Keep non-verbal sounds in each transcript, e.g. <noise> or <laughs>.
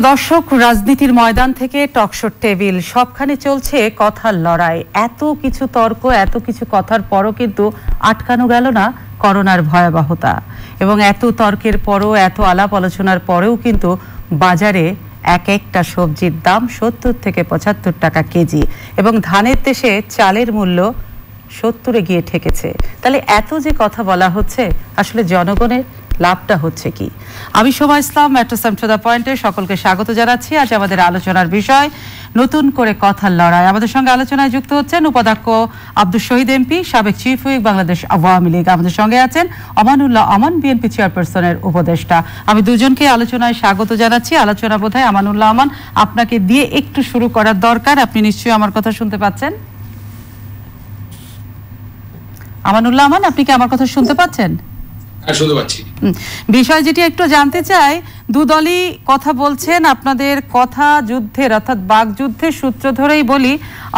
প্রিয় দর্শক, রাজনীতির ময়দান থেকে টকশোর টেবিল। সবখানে চলছে কথার লড়াই। এত কিছু তর্ক, এত কিছু কথার পরও কিন্তু আটকানো গেল না করোনার ভয়াবহতা। এবং এত তর্কের পরও, এত আলাপ আলোচনার পরেও কিন্তু বাজারে এক একটা সবজির দাম সত্তর থেকে পঁচাত্তর টাকা কেজি। এবং ধানের দেশে চালের মূল্য সত্তরে গিয়ে ঠেকেছে। তাহলে এত যে কথা বলা হচ্ছে, আসলে জনগণের লাভটা হচ্ছে কি? আমি শোভা ইসলাম পয়েন্টে সকলকে স্বাগত জানাচ্ছি। আজ আমাদের আলোচনার বিষয়, নতুন করে কথার লড়াই। আমাদের সঙ্গে আলোচনায় যুক্ত হচ্ছেন উপাধ্যক্ষ আব্দুল শহীদ এমপি, সাবেক চিফ হুইপ বাংলাদেশ আওয়ামী লীগ। আমাদের সঙ্গে আছেন আমানুল্লাহ আমান, বিএনপি চেয়ারপারসনের উপদেষ্টা। আমি দুজনকে আলোচনায় স্বাগত জানাচ্ছি। আলোচনা বোধহয় আমানুল্লাহ আমান আপনাকে দিয়ে একটু শুরু করার দরকার। আপনি নিশ্চয়ই আমার কথা শুনতে পাচ্ছেন? আমানুল্লাহ আমান, আপনি কি আমার কথা শুনতে পাচ্ছেন? হ্যাঁ বিষয় যেটি একটু জানতে চাই দুদলই কথা বলছেন, আপনাদের কথা যুদ্ধের, অর্থাৎ বাক যুদ্ধের সূত্র ধরেই বলি,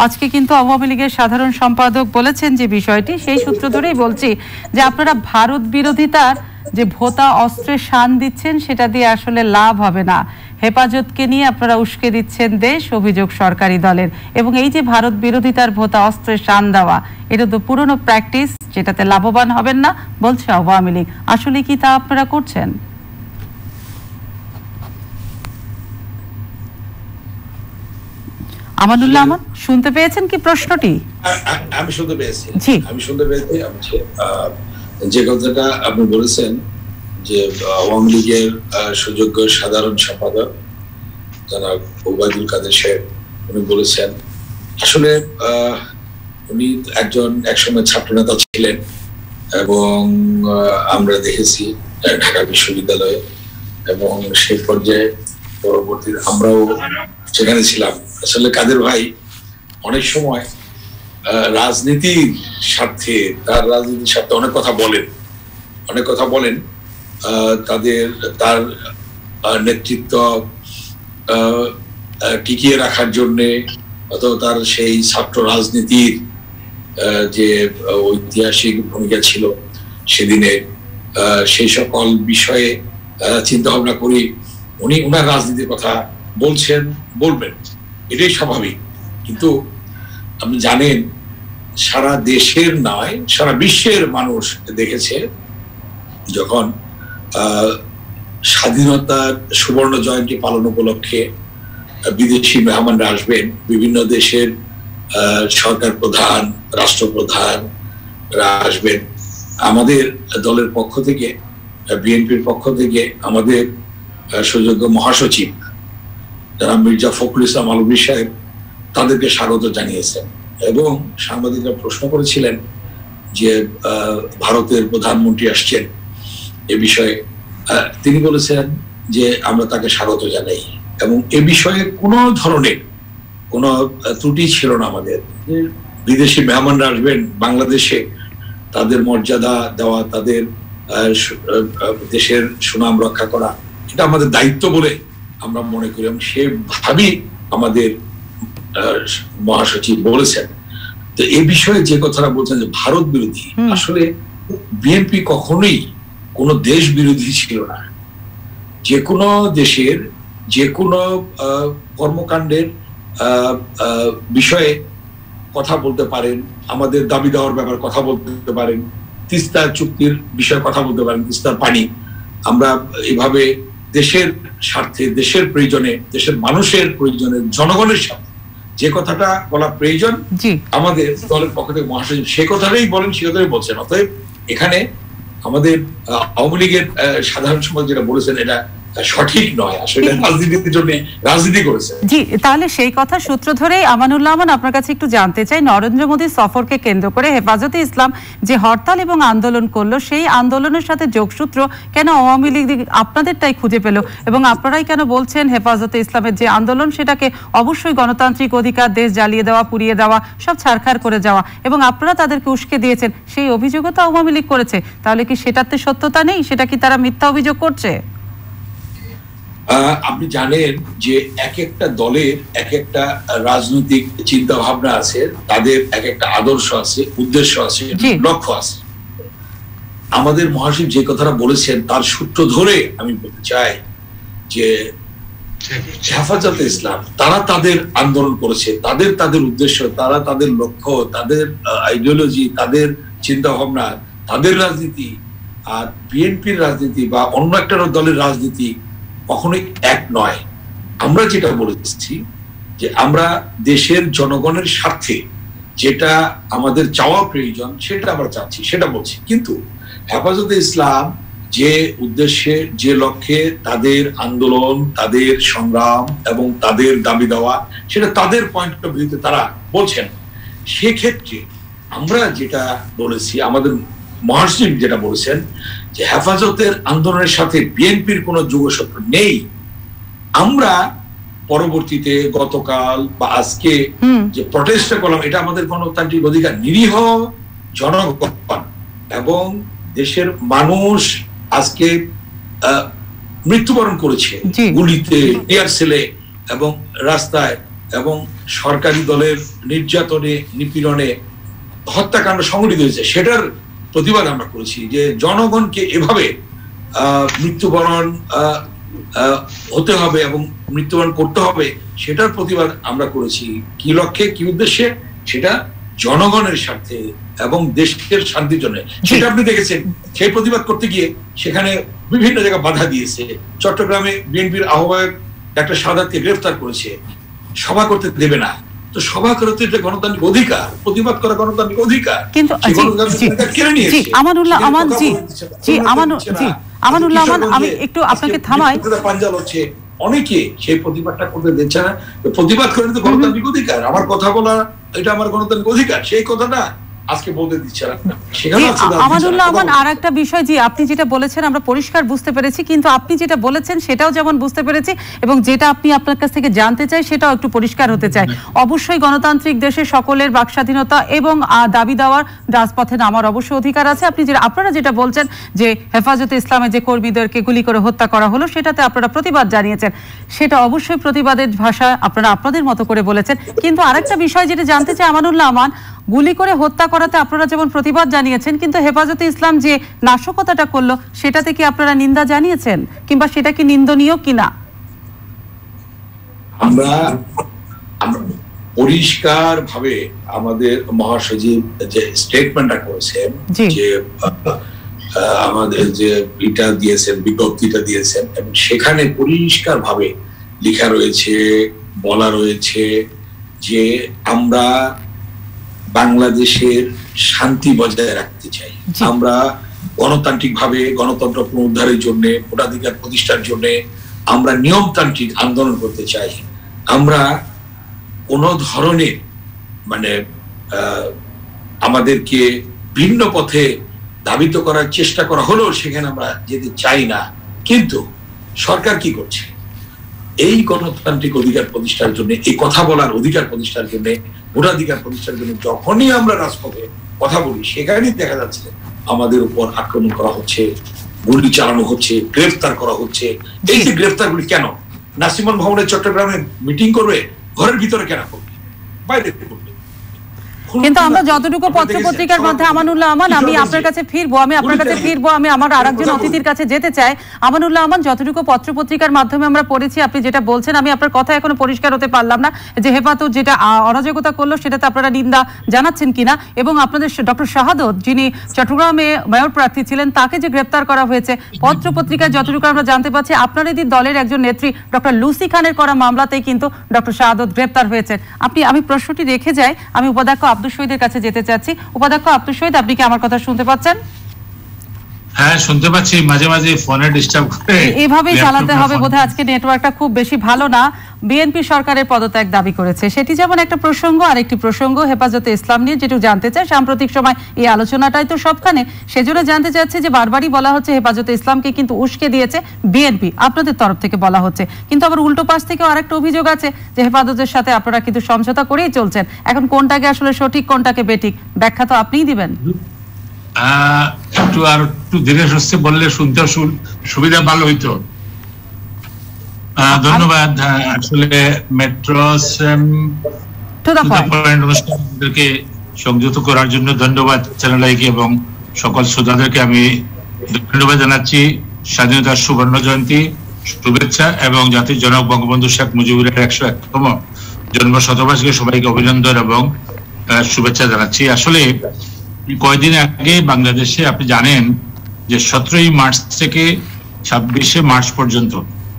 আজকে কিন্তু আওয়ামী লীগের সাধারণ সম্পাদক বলেছেন যে বিষয়টি, সেই সূত্র ধরেই বলছি যে আপনারা ভারত বিরোধিতার যে ভোতা অস্ত্রের শান দিচ্ছেন, সেটা দিয়ে আসলে লাভ হবে না। হেফাজতকে নিয়ে আপনারা উস্কে দিচ্ছেন দেশ অভিযোগ সরকারি দলের। এবং এই যে ভারত বিরোধিতার ভোতা অস্ত্রের শান দেওয়া এটা তো পুরনো প্র্যাকটিস যেটাতে লাভবান হবেন না বলছে আওয়ামী লীগ। আসলে কি তা আপনারা করছেন? আমানুল্লাহ আমার শুনতে পেয়েছেন কি প্রশ্নটি? আমি শুনতে পেয়েছি। আমি শুনতে পেয়েছি যে কথাটা আপনি বলেছেন যে আওয়ামী লীগের সুযোগ্য সাধারণ সম্পাদক যারা ওবায়দুল কাদের সাহেব, উনি বলেছেন, আসলে উনি একজন একসময় ছাত্রনেতা ছিলেন এবং আমরা দেখেছি ঢাকা বিশ্ববিদ্যালয়ে এবং সেই পর্যায়ে পরবর্তী আমরাও সেখানে ছিলাম। আসলে কাদের ভাই, অনেক সময় রাজনীতির স্বার্থে, তার রাজনীতির স্বার্থে অনেক কথা বলেন, অনেক কথা বলেন তাদের, তার নেতৃত্ব টিকিয়ে রাখার জন্যে, অথবা তার সেই ছাত্র রাজনীতির যে ঐতিহাসিক ভূমিকা ছিল সেদিনে সেই সকল বিষয়ে চিন্তা ভাবনা করি উনি উনার রাজনীতির কথা বলছেন, বলবেন। এটাই স্বাভাবিক। কিন্তু আপনি জানেন, সারা দেশের নয়, সারা বিশ্বের মানুষ দেখেছে, যখন স্বাধীনতার সুবর্ণ জয়ন্তী পালন উপলক্ষে বিদেশি মেহমানরা আসবেন। বিভিন্ন দেশের সরকার প্রধান, রাষ্ট্রপ্রধান আসবেন। আমাদের দলের পক্ষ থেকে, বিএনপির পক্ষ থেকে আমাদের সুযোগ্য মহাসচিব যারা মির্জা ফখরুল ইসলাম আলমী সাহেব তাদেরকে স্বাগত জানিয়েছেন এবং সাংবাদিকরা প্রশ্ন করেছিলেন যে ভারতের প্রধানমন্ত্রী আসছেন। এ বিষয়ে তিনি বলেছেন যে আমরা তাকে স্বাগত জানাই। এবং এ বিষয়ে কোনো ধরনের কোনো ত্রুটি ছিল না আমাদের। বিদেশি মেহমানরা আসবেন বাংলাদেশে তাদের মর্যাদা দেওয়া তাদের দেশের সুনাম রক্ষা করা এটা আমাদের দায়িত্ব বলে আমরা মনে করি এবং সেভাবেই আমাদের মহাসচিব বলেছেন। তো এ বিষয়ে যে কথাটা বলছেন যে ভারত বিরোধী আসলে বিএনপি কখনোই কোনো দেশ বিরোধী ছিল না। যে কোনো দেশের যে কোনো কর্মকাণ্ডের বিষয়ে কথা বলতে পারেন আমাদের দাবি দেওয়ার ব্যাপারে কথা বলতে পারেন তিস্তা চুক্তির বিষয়ে কথা বলতে পারেন তিস্তার পানি। আমরা এভাবে দেশের স্বার্থে দেশের প্রয়োজনে দেশের মানুষের প্রয়োজনে জনগণের স্বার্থে যে কথাটা বলা প্রয়োজন আমাদের দলের পক্ষ থেকে মহাসচিব সে কথাটাই বলেন সে কথাই বলছেন। অতএব এখানে আমাদের আওয়ামী লীগের সাধারণ সমাজ যেটা বলেছেন এটা সঠিক নয় আসলে রাজনীতির জন্য রাজনীতি করেছে জি তাহলে সেই কথা সূত্র ধরেই আমানুল্লাহ আমান আপনার কাছে একটু জানতে চাই। নরেন্দ্র মোদীর সফরকে কেন্দ্র করে হেফাজতে ইসলাম যে হরতাল এবং আন্দোলন করল সেই আন্দোলনের সাথে যোগসূত্র কেন আওয়ামী লীগ আপনাদেরটাই খুঁজে পেল? এবং আপনারাই কেন বলছেন হেফাজতে ইসলামের যে আন্দোলন সেটাকে অবশ্যই গণতান্ত্রিক অধিকার দেশ জ্বালিয়ে দেওয়া পুড়িয়ে দেওয়া সব ছাড়খাড় করে যাওয়া। এবং আপনারা তাদেরকে উস্কে দিয়েছেন। সেই অভিযোগও তো আওয়ামী লীগ করেছে। তাহলে কি সেটাতে সত্যতা নেই? সেটা কি তারা মিথ্যা অভিযোগ করছে? আপনি জানেন যে এক একটা দলের এক একটা রাজনৈতিক চিন্তা ভাবনা আছে তাদের এক একটা আদর্শ আছে উদ্দেশ্য আছে লক্ষ্য আছে। আমাদের মহাসচিব যে কথাটা বলেছেন তার সূত্র ধরে আমি বলতে চাই যে হেফাজতে ইসলাম তারা তাদের আন্দোলন করেছে তাদের তাদের উদ্দেশ্য তারা তাদের লক্ষ্য তাদের আইডিওলজি তাদের চিন্তা ভাবনা তাদের রাজনীতি আর বিএনপির রাজনীতি বা অন্য একটা দলের রাজনীতি কখনোই এক নয়। আমরা যেটা বলেছি যে আমরা দেশের জনগণের স্বার্থে যেটা আমাদের চাওয়া প্রয়োজন সেটা আমরা চাচ্ছি, সেটা বলছি। কিন্তু হেফাজতে ইসলাম যে উদ্দেশ্যে, যে লক্ষ্যে তাদের আন্দোলন, তাদের সংগ্রাম এবং তাদের দাবি দেওয়া, সেটা তাদের পয়েন্ট অফ ভিউতে তারা বলছেন। সেক্ষেত্রে আমরা যেটা বলেছি, আমাদের মহাসিম যেটা বলেছেন যে হেফাজতের আন্দোলনের সাথে বিএনপির কোনো যুগসূত্র নেই। আমরা পরবর্তীতে গতকাল বা আজকে যে প্রটেস্টটা করলাম এটা আমাদের গণতান্ত্রিক অধিকার নিরীহ জনগণ এবং দেশের মানুষ আজকে মৃত্যুবরণ করেছে গুলিতে এয়ার সেলে এবং রাস্তায় এবং সরকারি দলের নির্যাতনে নিপীড়নে হত্যাকাণ্ড সংঘটিত হয়েছে। সেটার প্রতিবাদ আমরা করেছি যে জনগণকে এভাবে মৃত্যুবরণ হতে হবে এবং মৃত্যুবরণ করতে হবে সেটার প্রতিবাদ আমরা করেছি। কি লক্ষ্যে কি উদ্দেশ্যে? সেটা জনগণের স্বার্থে এবং দেশের শান্তির জন্য। সেটা আপনি দেখেছেন। সেই প্রতিবাদ করতে গিয়ে সেখানে বিভিন্ন জায়গায় বাধা দিয়েছে। চট্টগ্রামে বিএনপির আহ্বায়ক ডাক্তার সাদাতকে গ্রেফতার করেছে। সভা করতে দেবে না। তো সভা এটা গণতান্ত্রিক অধিকার প্রতিবাদ করা গণতান্ত্রিক অধিকার কিন্তু কেড়ে আমানুল্লাহ আমান জি জি জি আমানুল্লাহ আমান আমি একটু আপনাকে থামাই। পাঞ্জাল হচ্ছে। অনেকে সেই প্রতিবাদটা করতে দিচ্ছে না। প্রতিবাদ করে তো গণতান্ত্রিক অধিকার। আমার কথা বলা এটা আমার গণতান্ত্রিক অধিকার। সেই কথাটা আজকে বলতে দিচ্ছে আমানুল্লাহ আমান আর একটা <laughs> বিষয় জি আপনি যেটা বলেছেন আমরা পরিষ্কার বুঝতে পেরেছি কিন্তু আপনি যেটা বলেছেন সেটাও যেমন বুঝতে পেরেছি এবং যেটা আপনি আপনার কাছ থেকে জানতে চাই সেটাও একটু পরিষ্কার হতে চাই। অবশ্যই গণতান্ত্রিক দেশে সকলের বাক স্বাধীনতা এবং দাবি দেওয়ার রাজপথে নামার অবশ্যই অধিকার আছে। আপনি যেটা আপনারা যেটা বলছেন যে হেফাজতে ইসলামে যে কর্মীদেরকে গুলি করে হত্যা করা হলো সেটাতে আপনারা প্রতিবাদ জানিয়েছেন। সেটা অবশ্যই প্রতিবাদের ভাষা আপনারা আপনাদের মতো করে বলেছেন। কিন্তু আরেকটা বিষয় যেটা জানতে চাই আমানুল্লাহ আমান গুলি করে হত্যা করাতে আপনারা যেমন প্রতিবাদ জানিয়েছেন কিন্তু হেফাজতে ইসলাম যে নাশকতাটা করল সেটাতে কি আপনারা নিন্দা জানিয়েছেন? কিংবা সেটা কি নিন্দনীয় কিনা? আমরা পরিষ্কার ভাবে আমাদের মহাসচিব যে স্টেটমেন্টটা করেছেন যে আমাদের যে ইটা দিয়েছেন বিজ্ঞপ্তিটা দিয়েছেন এবং সেখানে পরিষ্কার ভাবে লেখা রয়েছে বলা রয়েছে যে আমরা বাংলাদেশের শান্তি বজায় রাখতে চাই। আমরা গণতান্ত্রিক ভাবে গণতন্ত্র পুনরুদ্ধারের জন্য ভোটাধিকার প্রতিষ্ঠার জন্য আমরা নিয়মতান্ত্রিক আন্দোলন করতে চাই। আমরা কোন ধরনের মানে আমাদেরকে ভিন্ন পথে ধাবিত করার চেষ্টা করা হলেও সেখানে আমরা যেতে চাই না। কিন্তু সরকার কি করছে? এই গণতান্ত্রিক অধিকার প্রতিষ্ঠার জন্য এই কথা বলার অধিকার প্রতিষ্ঠার জন্য ভোটাধিকার প্রতিষ্ঠার জন্য যখনই আমরা রাজপথে কথা বলি সেখানেই দেখা যাচ্ছে আমাদের উপর আক্রমণ করা হচ্ছে, গুলি চালানো হচ্ছে, গ্রেফতার করা হচ্ছে। এই যে গ্রেফতার গুলি কেন? নাসিমন ভবনের চট্টগ্রামে মিটিং করবে, ঘরের ভিতরে কেন করবে? বাইরে করবে কিন্তু আমরা যতটুকু পত্র পত্রিকার মধ্যে আমানুল্লাহ আমান আমি আপনার কাছে ফিরবো আমি আপনার কাছে ফিরবো আমি আমার আরেকজন অতিথির কাছে যেতে চাই। আমানুল্লাহ আমান যতটুকু পত্র পত্রিকার মাধ্যমে আমরা পড়েছি আপনি যেটা বলছেন আমি আপনার কথা এখনও পরিষ্কার হতে পারলাম না যে হেফাজত যেটা অরাজকতা করল সেটাতে আপনারা নিন্দা জানাচ্ছেন কিনা। এবং আপনাদের ডক্টর শাহাদত যিনি চট্টগ্রামে মেয়র প্রার্থী ছিলেন তাকে যে গ্রেপ্তার করা হয়েছে পত্র পত্রিকায় যতটুকু আমরা জানতে পারছি আপনাদেরই দলের একজন নেত্রী ডক্টর লুসি খানের করা মামলাতেই কিন্তু ডক্টর শাহাদত গ্রেপ্তার হয়েছেন আপনি আমি প্রশ্নটি রেখে যাই আমি উপাধ্যক্ষ আব্দুল শহীদের কাছে যেতে চাচ্ছি। উপাধ্যক্ষ আব্দুল শহীদ আপনি কি আমার কথা শুনতে পাচ্ছেন? হ্যাঁ শুনতে পাচ্ছি। মাঝে মাঝে ফোনে ডিস্টার্ব করে এভাবেই চালাতে হবে বোধহয়। আজকে নেটওয়ার্কটা খুব বেশি ভালো না। বিএনপি সরকারের পদত্যাগ দাবি করেছে। সেটি যেমন একটা প্রসঙ্গ আর একটি প্রসঙ্গ হেফাজতে ইসলাম নিয়ে যেটুকু জানতে চাই সাম্প্রতিক সময় এই আলোচনাটাই তো সবখানে। সেজন্য জানতে চাচ্ছি যে বারবারই বলা হচ্ছে হেফাজতে ইসলামকে কিন্তু উস্কে দিয়েছে বিএনপি আপনাদের তরফ থেকে বলা হচ্ছে। কিন্তু আবার উল্টো পাশ থেকে আরেকটা অভিযোগ আছে যে হেফাজতের সাথে আপনারা কিন্তু সমঝোতা করেই চলছেন। এখন কোনটাকে আসলে সঠিক কোনটাকে বেঠিক? ব্যাখ্যা তো আপনিই দিবেন। একটু আর একটু ধীরে সুস্থে বললে শুনতে সুবিধা ভালো হইতো। ধন্যবাদ। আসলে মেট্রোস অনুষ্ঠানকে সংযুক্ত করার জন্য ধন্যবাদ চ্যানেলাইকে এবং সকল শ্রোতাদেরকে আমি ধন্যবাদ জানাচ্ছি। স্বাধীনতার সুবর্ণ জয়ন্তী শুভেচ্ছা এবং জাতির জনক বঙ্গবন্ধু শেখ মুজিবুরের একশো একতম জন্ম শতবার্ষিকী সবাইকে অভিনন্দন এবং শুভেচ্ছা জানাচ্ছি। আসলে কয়েকদিন আগে বাংলাদেশে আপনি জানেন যে সতেরোই মার্চ থেকে ছাব্বিশে মার্চ পর্যন্ত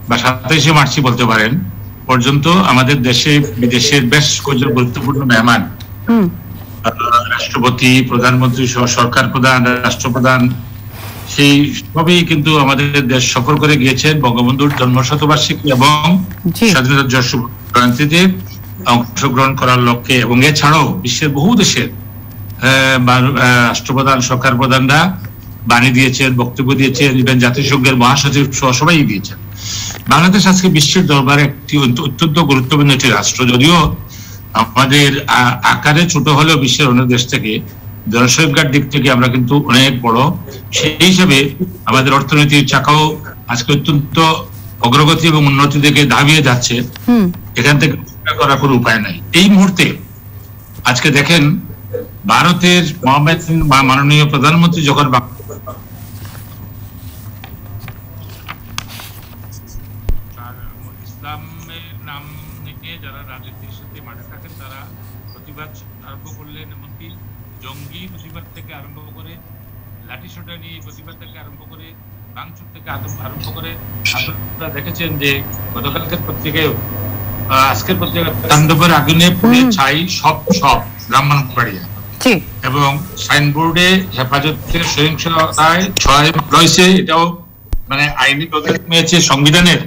বা সাতাইশে মার্চই বলতে পারেন পর্যন্ত আমাদের দেশে বিদেশের বেশ কয়েকজন গুরুত্বপূর্ণ মেহমান রাষ্ট্রপতি প্রধানমন্ত্রী সহ সরকার প্রধান রাষ্ট্রপ্রধান সেই সবই কিন্তু আমাদের দেশ সফর করে গিয়েছেন বঙ্গবন্ধুর জন্ম শতবার্ষিকী এবং। স্বাধীনতা দিবস জয়ন্তীতে অংশগ্রহণ করার লক্ষ্যে এবং এছাড়াও বিশ্বের বহু দেশের রাষ্ট্রপ্রধান সরকার প্রধানরা বাণী দিয়েছেন বক্তব্য দিয়েছেন ইভেন জাতিসংঘের মহাসচিব সহ সবাই দিয়েছেন। বাংলাদেশ আজকে বিশ্বের দরবারে একটি অত্যন্ত গুরুত্বপূর্ণ একটি রাষ্ট্র। যদিও আমাদের আকারে ছোট হলেও বিশ্বের অনেক দেশ থেকে জনসংখ্যার দিক থেকে আমরা কিন্তু অনেক বড়। সেই হিসাবে আমাদের অর্থনীতির চাকাও আজকে অত্যন্ত অগ্রগতি এবং উন্নতি দিকে দাবিয়ে যাচ্ছে। এখান থেকে করার কোনো উপায় নাই। এই মুহূর্তে আজকে দেখেন ভারতের মোহাম্মদ বা মাননীয় প্রধানমন্ত্রী যখন ইসলামের নাম নিয়ে যারা রাজনীতির সাথে মাঠে থাকেন তারা প্রতিবাদ আরম্ভ করলেন এমনকি জঙ্গি প্রতিবাদ থেকে আরম্ভ করে লাঠিসোঁটা নিয়ে প্রতিবাদ থেকে আরম্ভ করে ভাঙচুর থেকে আরম্ভ- আরম্ভ করে আপনারা দেখেছেন যে গতকালকের পত্রিকায় আজকের পত্রিকা তাণ্ডবের আগুনে পুড়ে ছাই সব সব ব্রাহ্মণবাড়িয়া ঠিক এবং সাইনবোর্ডে হেফাজতের সহিংসতায় ছয় রয়েছে এটাও মানে আইনি পদক্ষেপ নিয়েছে সংবিধানের।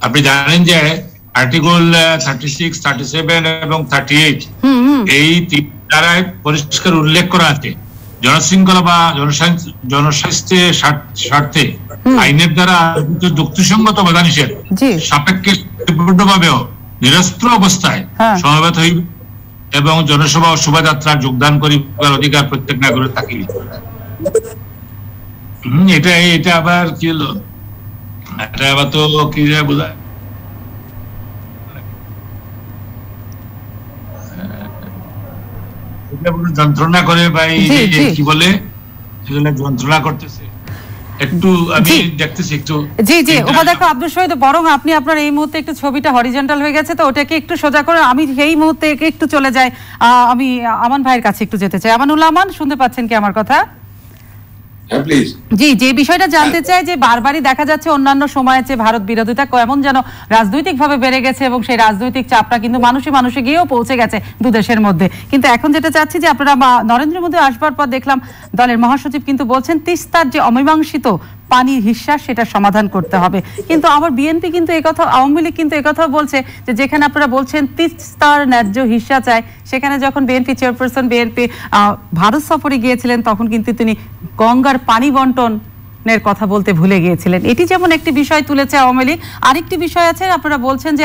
আপনি জানেন যে article thirty six thirty seven এবং থার্টি এইট এই তিন ধারায় পরিষ্কার উল্লেখ করা আছে। জনশৃঙ্খলা বা জনস্বাস্থ্য- জনস্বাস্থ্যের স্বার্থে আইনের দ্বারা যুক্তিসঙ্গত বাধা নিষেধ সাপেক্ষে পূর্ণভাবেও নিরস্ত্র অবস্থায় হ্যাঁ। সমবেত হইবে। এবং জনসভা ও শোভাযাত্রা যোগদান করিবার অধিকার প্রত্যেক নাগরিক থাকিবে। এটা এটা আবার কি হলো? এটা আবার তো কি পুরো যন্ত্রণা করে বা। কি বলে? যন্ত্রণা করতেছে। একটু আমি জি। দেখতেছি একটু জি জি উপাধ্যক্ষ আব্দুল শহীদ বরং আপনি আপনার এই মুহূর্তে একটু ছবিটা হরিজন্টাল হয়ে গেছে তো ওটাকে একটু সোজা করে আমি সেই মুহূর্তে একে একটু চলে যাই। আহ, আমি আমান ভাইয়ের কাছে একটু যেতে চাই। আমানুল্লাহ আমান শুনতে পাচ্ছেন কি আমার কথা? জি যে বিষয়টা জানতে চাই যে বারবারই দেখা যাচ্ছে অন্যান্য সময়ের চেয়ে ভারত বিরোধিতা কেমন যেন রাজনৈতিকভাবে বেড়ে গেছে এবং সেই রাজনৈতিক চাপটা কিন্তু মানুষে মানুষে গিয়েও পৌঁছে গেছে দু দেশের মধ্যে। কিন্তু এখন যেটা চাচ্ছি যে আপনারা নরেন্দ্র মোদী আসবার পর দেখলাম দলের মহাসচিব কিন্তু বলছেন তিস্তার যে অমীমাংসিত পানির হিস্যা সেটা সমাধান করতে হবে। কিন্তু আবার বিএনপি কিন্তু একথা আওয়ামী লীগ কিন্তু একথাও বলছে যে যেখানে আপনারা বলছেন তিস্তার ন্যায্য হিস্যা চায় সেখানে যখন বিএনপি চেয়ারপারসন বিএনপি ভারত সফরে গিয়েছিলেন, তখন কিন্তু তিনি গঙ্গার পানি বন্টন কথা বলতে ভুলে গিয়েছিলেন। এটি যেমন একটি বিষয় তুলেছে আওয়ামী লীগ, আরেকটি বিষয় আছে, আপনারা বলছেন যে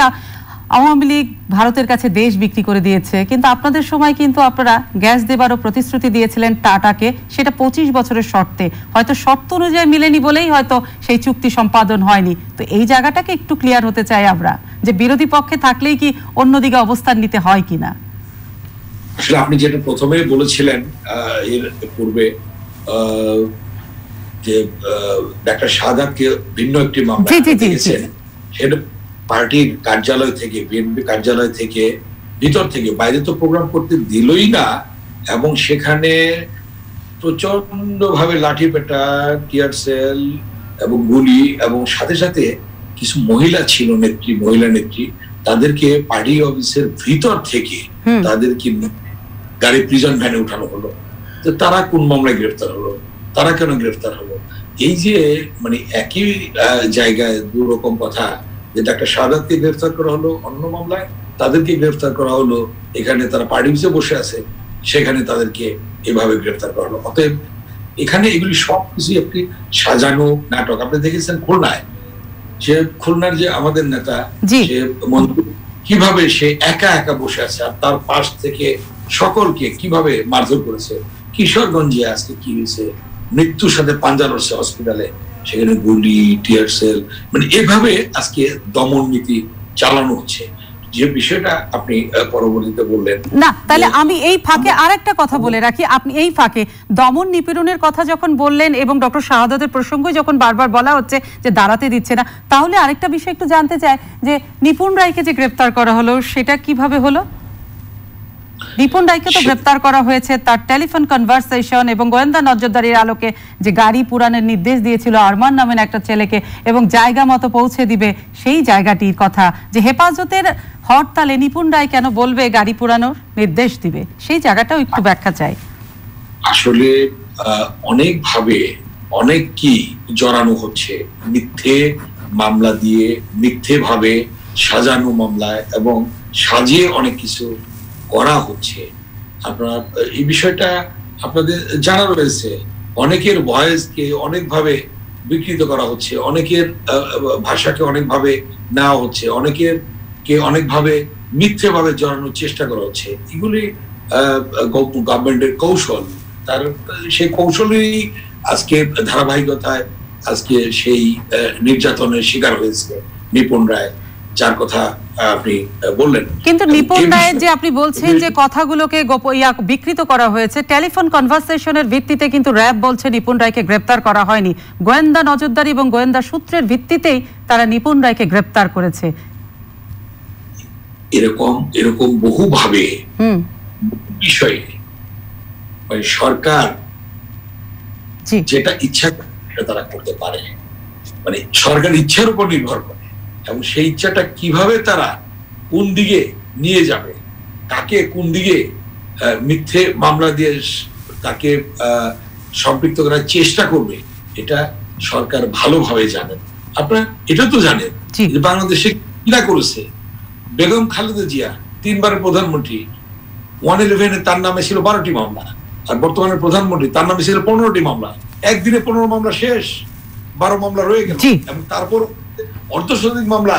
আওয়ামী লীগ ভারতের কাছে দেশ বিক্রি করে দিয়েছে কিন্তু আপনাদের সময় কিন্তু আপনারা গ্যাস দেবারও প্রতিশ্রুতি দিয়েছিলেন টাটাকে সেটা পঁচিশ বছরের শর্তে। হয়তো শর্ত অনুযায়ী মিলেনি বলেই হয়তো সেই চুক্তি সম্পাদন হয়নি। তো এই জায়গাটাকে একটু ক্লিয়ার হতে চাই আমরা যে বিরোধী পক্ষে থাকলেই কি অন্যদিকে অবস্থান নিতে হয় কিনা? আসলে আপনি যেটা প্রথমেই বলেছিলেন এর পূর্বে যে ডাক্তার সাদাতকে ভিন্ন একটি মামলা। সেটা পার্টির কার্যালয় থেকে বিএনপি কার্যালয় থেকে ভিতর থেকে বাইরে তো প্রোগ্রাম করতে দিলই না এবং সেখানে প্রচণ্ড ভাবে লাঠি পেটা টিয়ার সেল এবং গুলি এবং সাথে সাথে কিছু মহিলা ছিল নেত্রী মহিলা নেত্রী তাদেরকে পার্টি অফিসের ভিতর থেকে। তাদেরকে গাড়ি প্রিজন ভ্যানে উঠানো হলো। তো তারা কোন মামলায় গ্রেফতার হলো? তারা কেন গ্রেফতার হলো? এই যে মানে একই জায়গায় দু রকম কথা। যে ডাক্তার সাদাতকে গ্রেফতার করা হলো অন্য মামলায় তাদেরকে গ্রেফতার করা হলো এখানে তারা পার্টি অফিসে বসে আছে সেখানে তাদেরকে এভাবে গ্রেফতার করা হলো। অতএব এখানে এগুলি সবকিছু একটি সাজানো নাটক। আপনি দেখেছেন খুলনায় যে খুলনার যে আমাদের নেতা। সে মন্ত্রী কীভাবে সে একা একা বসে আছে আর তার পাশ থেকে সকলকে কীভাবে মারধর করেছে? কিশোরগঞ্জে আজকে কি হয়েছে? মৃত্যুর সাথে পাঞ্জা লড়ছে হসপিটালে। সেখানে গুলি টিয়ার সেল মানে এভাবে আজকে দমন নীতি চালানো হচ্ছে। যে বিষয়টা আপনি পরবর্তীতে বললেন। না তাহলে আমি এই ফাঁকে আরেকটা কথা বলে রাখি। আপনি এই ফাঁকে দমন নিপীড়নের কথা যখন বললেন এবং ডক্টর শাহাদাতের প্রসঙ্গ যখন বারবার বলা হচ্ছে যে দাঁড়াতে দিচ্ছে না তাহলে আরেকটা বিষয় একটু জানতে চাই যে নিপুণ রায়কে যে গ্রেপ্তার করা হলো সেটা কীভাবে হলো? নিপুণ রায়কে তো গ্রেপ্তার করা হয়েছে। তার টেলিফোন কনভারসেশন এবং গোয়েন্দা নজরদারির আলোকে যে গাড়ি পুরানের নির্দেশ দিয়েছিল আরমান নামের একটা ছেলেকে এবং জায়গা মতো পৌঁছে দিবে সেই জায়গাটির কথা। যে হেফাজতের হরতালে নিপুণ রায় কেন বলবে গাড়ি পুরানোর নির্দেশ দিবে সেই জায়গাটাও একটু ব্যাখ্যা চাই। আসলে অনেকভাবে অনেক কি জড়ানো হচ্ছে। মিথ্যে মামলা দিয়ে মিথ্যে ভাবে সাজানো মামলায় এবং সাজিয়ে অনেক কিছু করা হচ্ছে। আপনার, এই বিষয়টা আপনাদের জানা রয়েছে। অনেকের ভয়েসকে অনেকভাবে বিকৃত করা হচ্ছে, অনেকের ভাষাকে অনেকভাবে নেওয়া হচ্ছে অনেকের কে অনেকভাবে মিথ্যে ভাবে জড়ানোর চেষ্টা করা হচ্ছে। এগুলি গভর্নমেন্টের কৌশল। তার, সেই কৌশলই আজকে ধারাবাহিকতায়, আজকে সেই নির্যাতনের শিকার হয়েছে নিপুণ রায়। যার কথা আপনি বললেন। কিন্তু নিপুণ যে আপনি বলছেন যে কথাগুলোকে বিকৃত করা হয়েছে টেলিফোন কনভারসেশনের ভিত্তিতে কিন্তু র্যাব বলছে নিপুণ রায়কে গ্রেপ্তার করা হয়নি। গোয়েন্দা নজরদারি এবং গোয়েন্দা সূত্রের ভিত্তিতেই তারা নিপুণ রায়কে গ্রেপ্তার করেছে। এরকম এরকম বহুভাবে হুম। বিষয়ে মানে সরকার যেটা ইচ্ছা তারা করতে পারে। মানে সরকার ইচ্ছার উপর নির্ভর করে। এবং সেই ইচ্ছাটা কীভাবে তারা কোন দিকে নিয়ে যাবে? কাকে কোন দিকে মিথ্যে মামলা দিয়ে তাকে সম্পৃক্ত করার চেষ্টা করবে এটা সরকার ভালোভাবে জানেন। আপনারা এটা তো জানেন যে বাংলাদেশে কিনা করেছে। বেগম খালেদা জিয়া তিনবারের প্রধানমন্ত্রী ওয়ান ইলেভেনে তার নামে ছিল বারোটি মামলা আর বর্তমানে প্রধানমন্ত্রী তার নামে ছিল পনেরোটি মামলা। একদিনে পনেরো মামলা শেষ বারো মামলা রয়ে গেল এবং তারপর অর্ধশতাধিক মামলা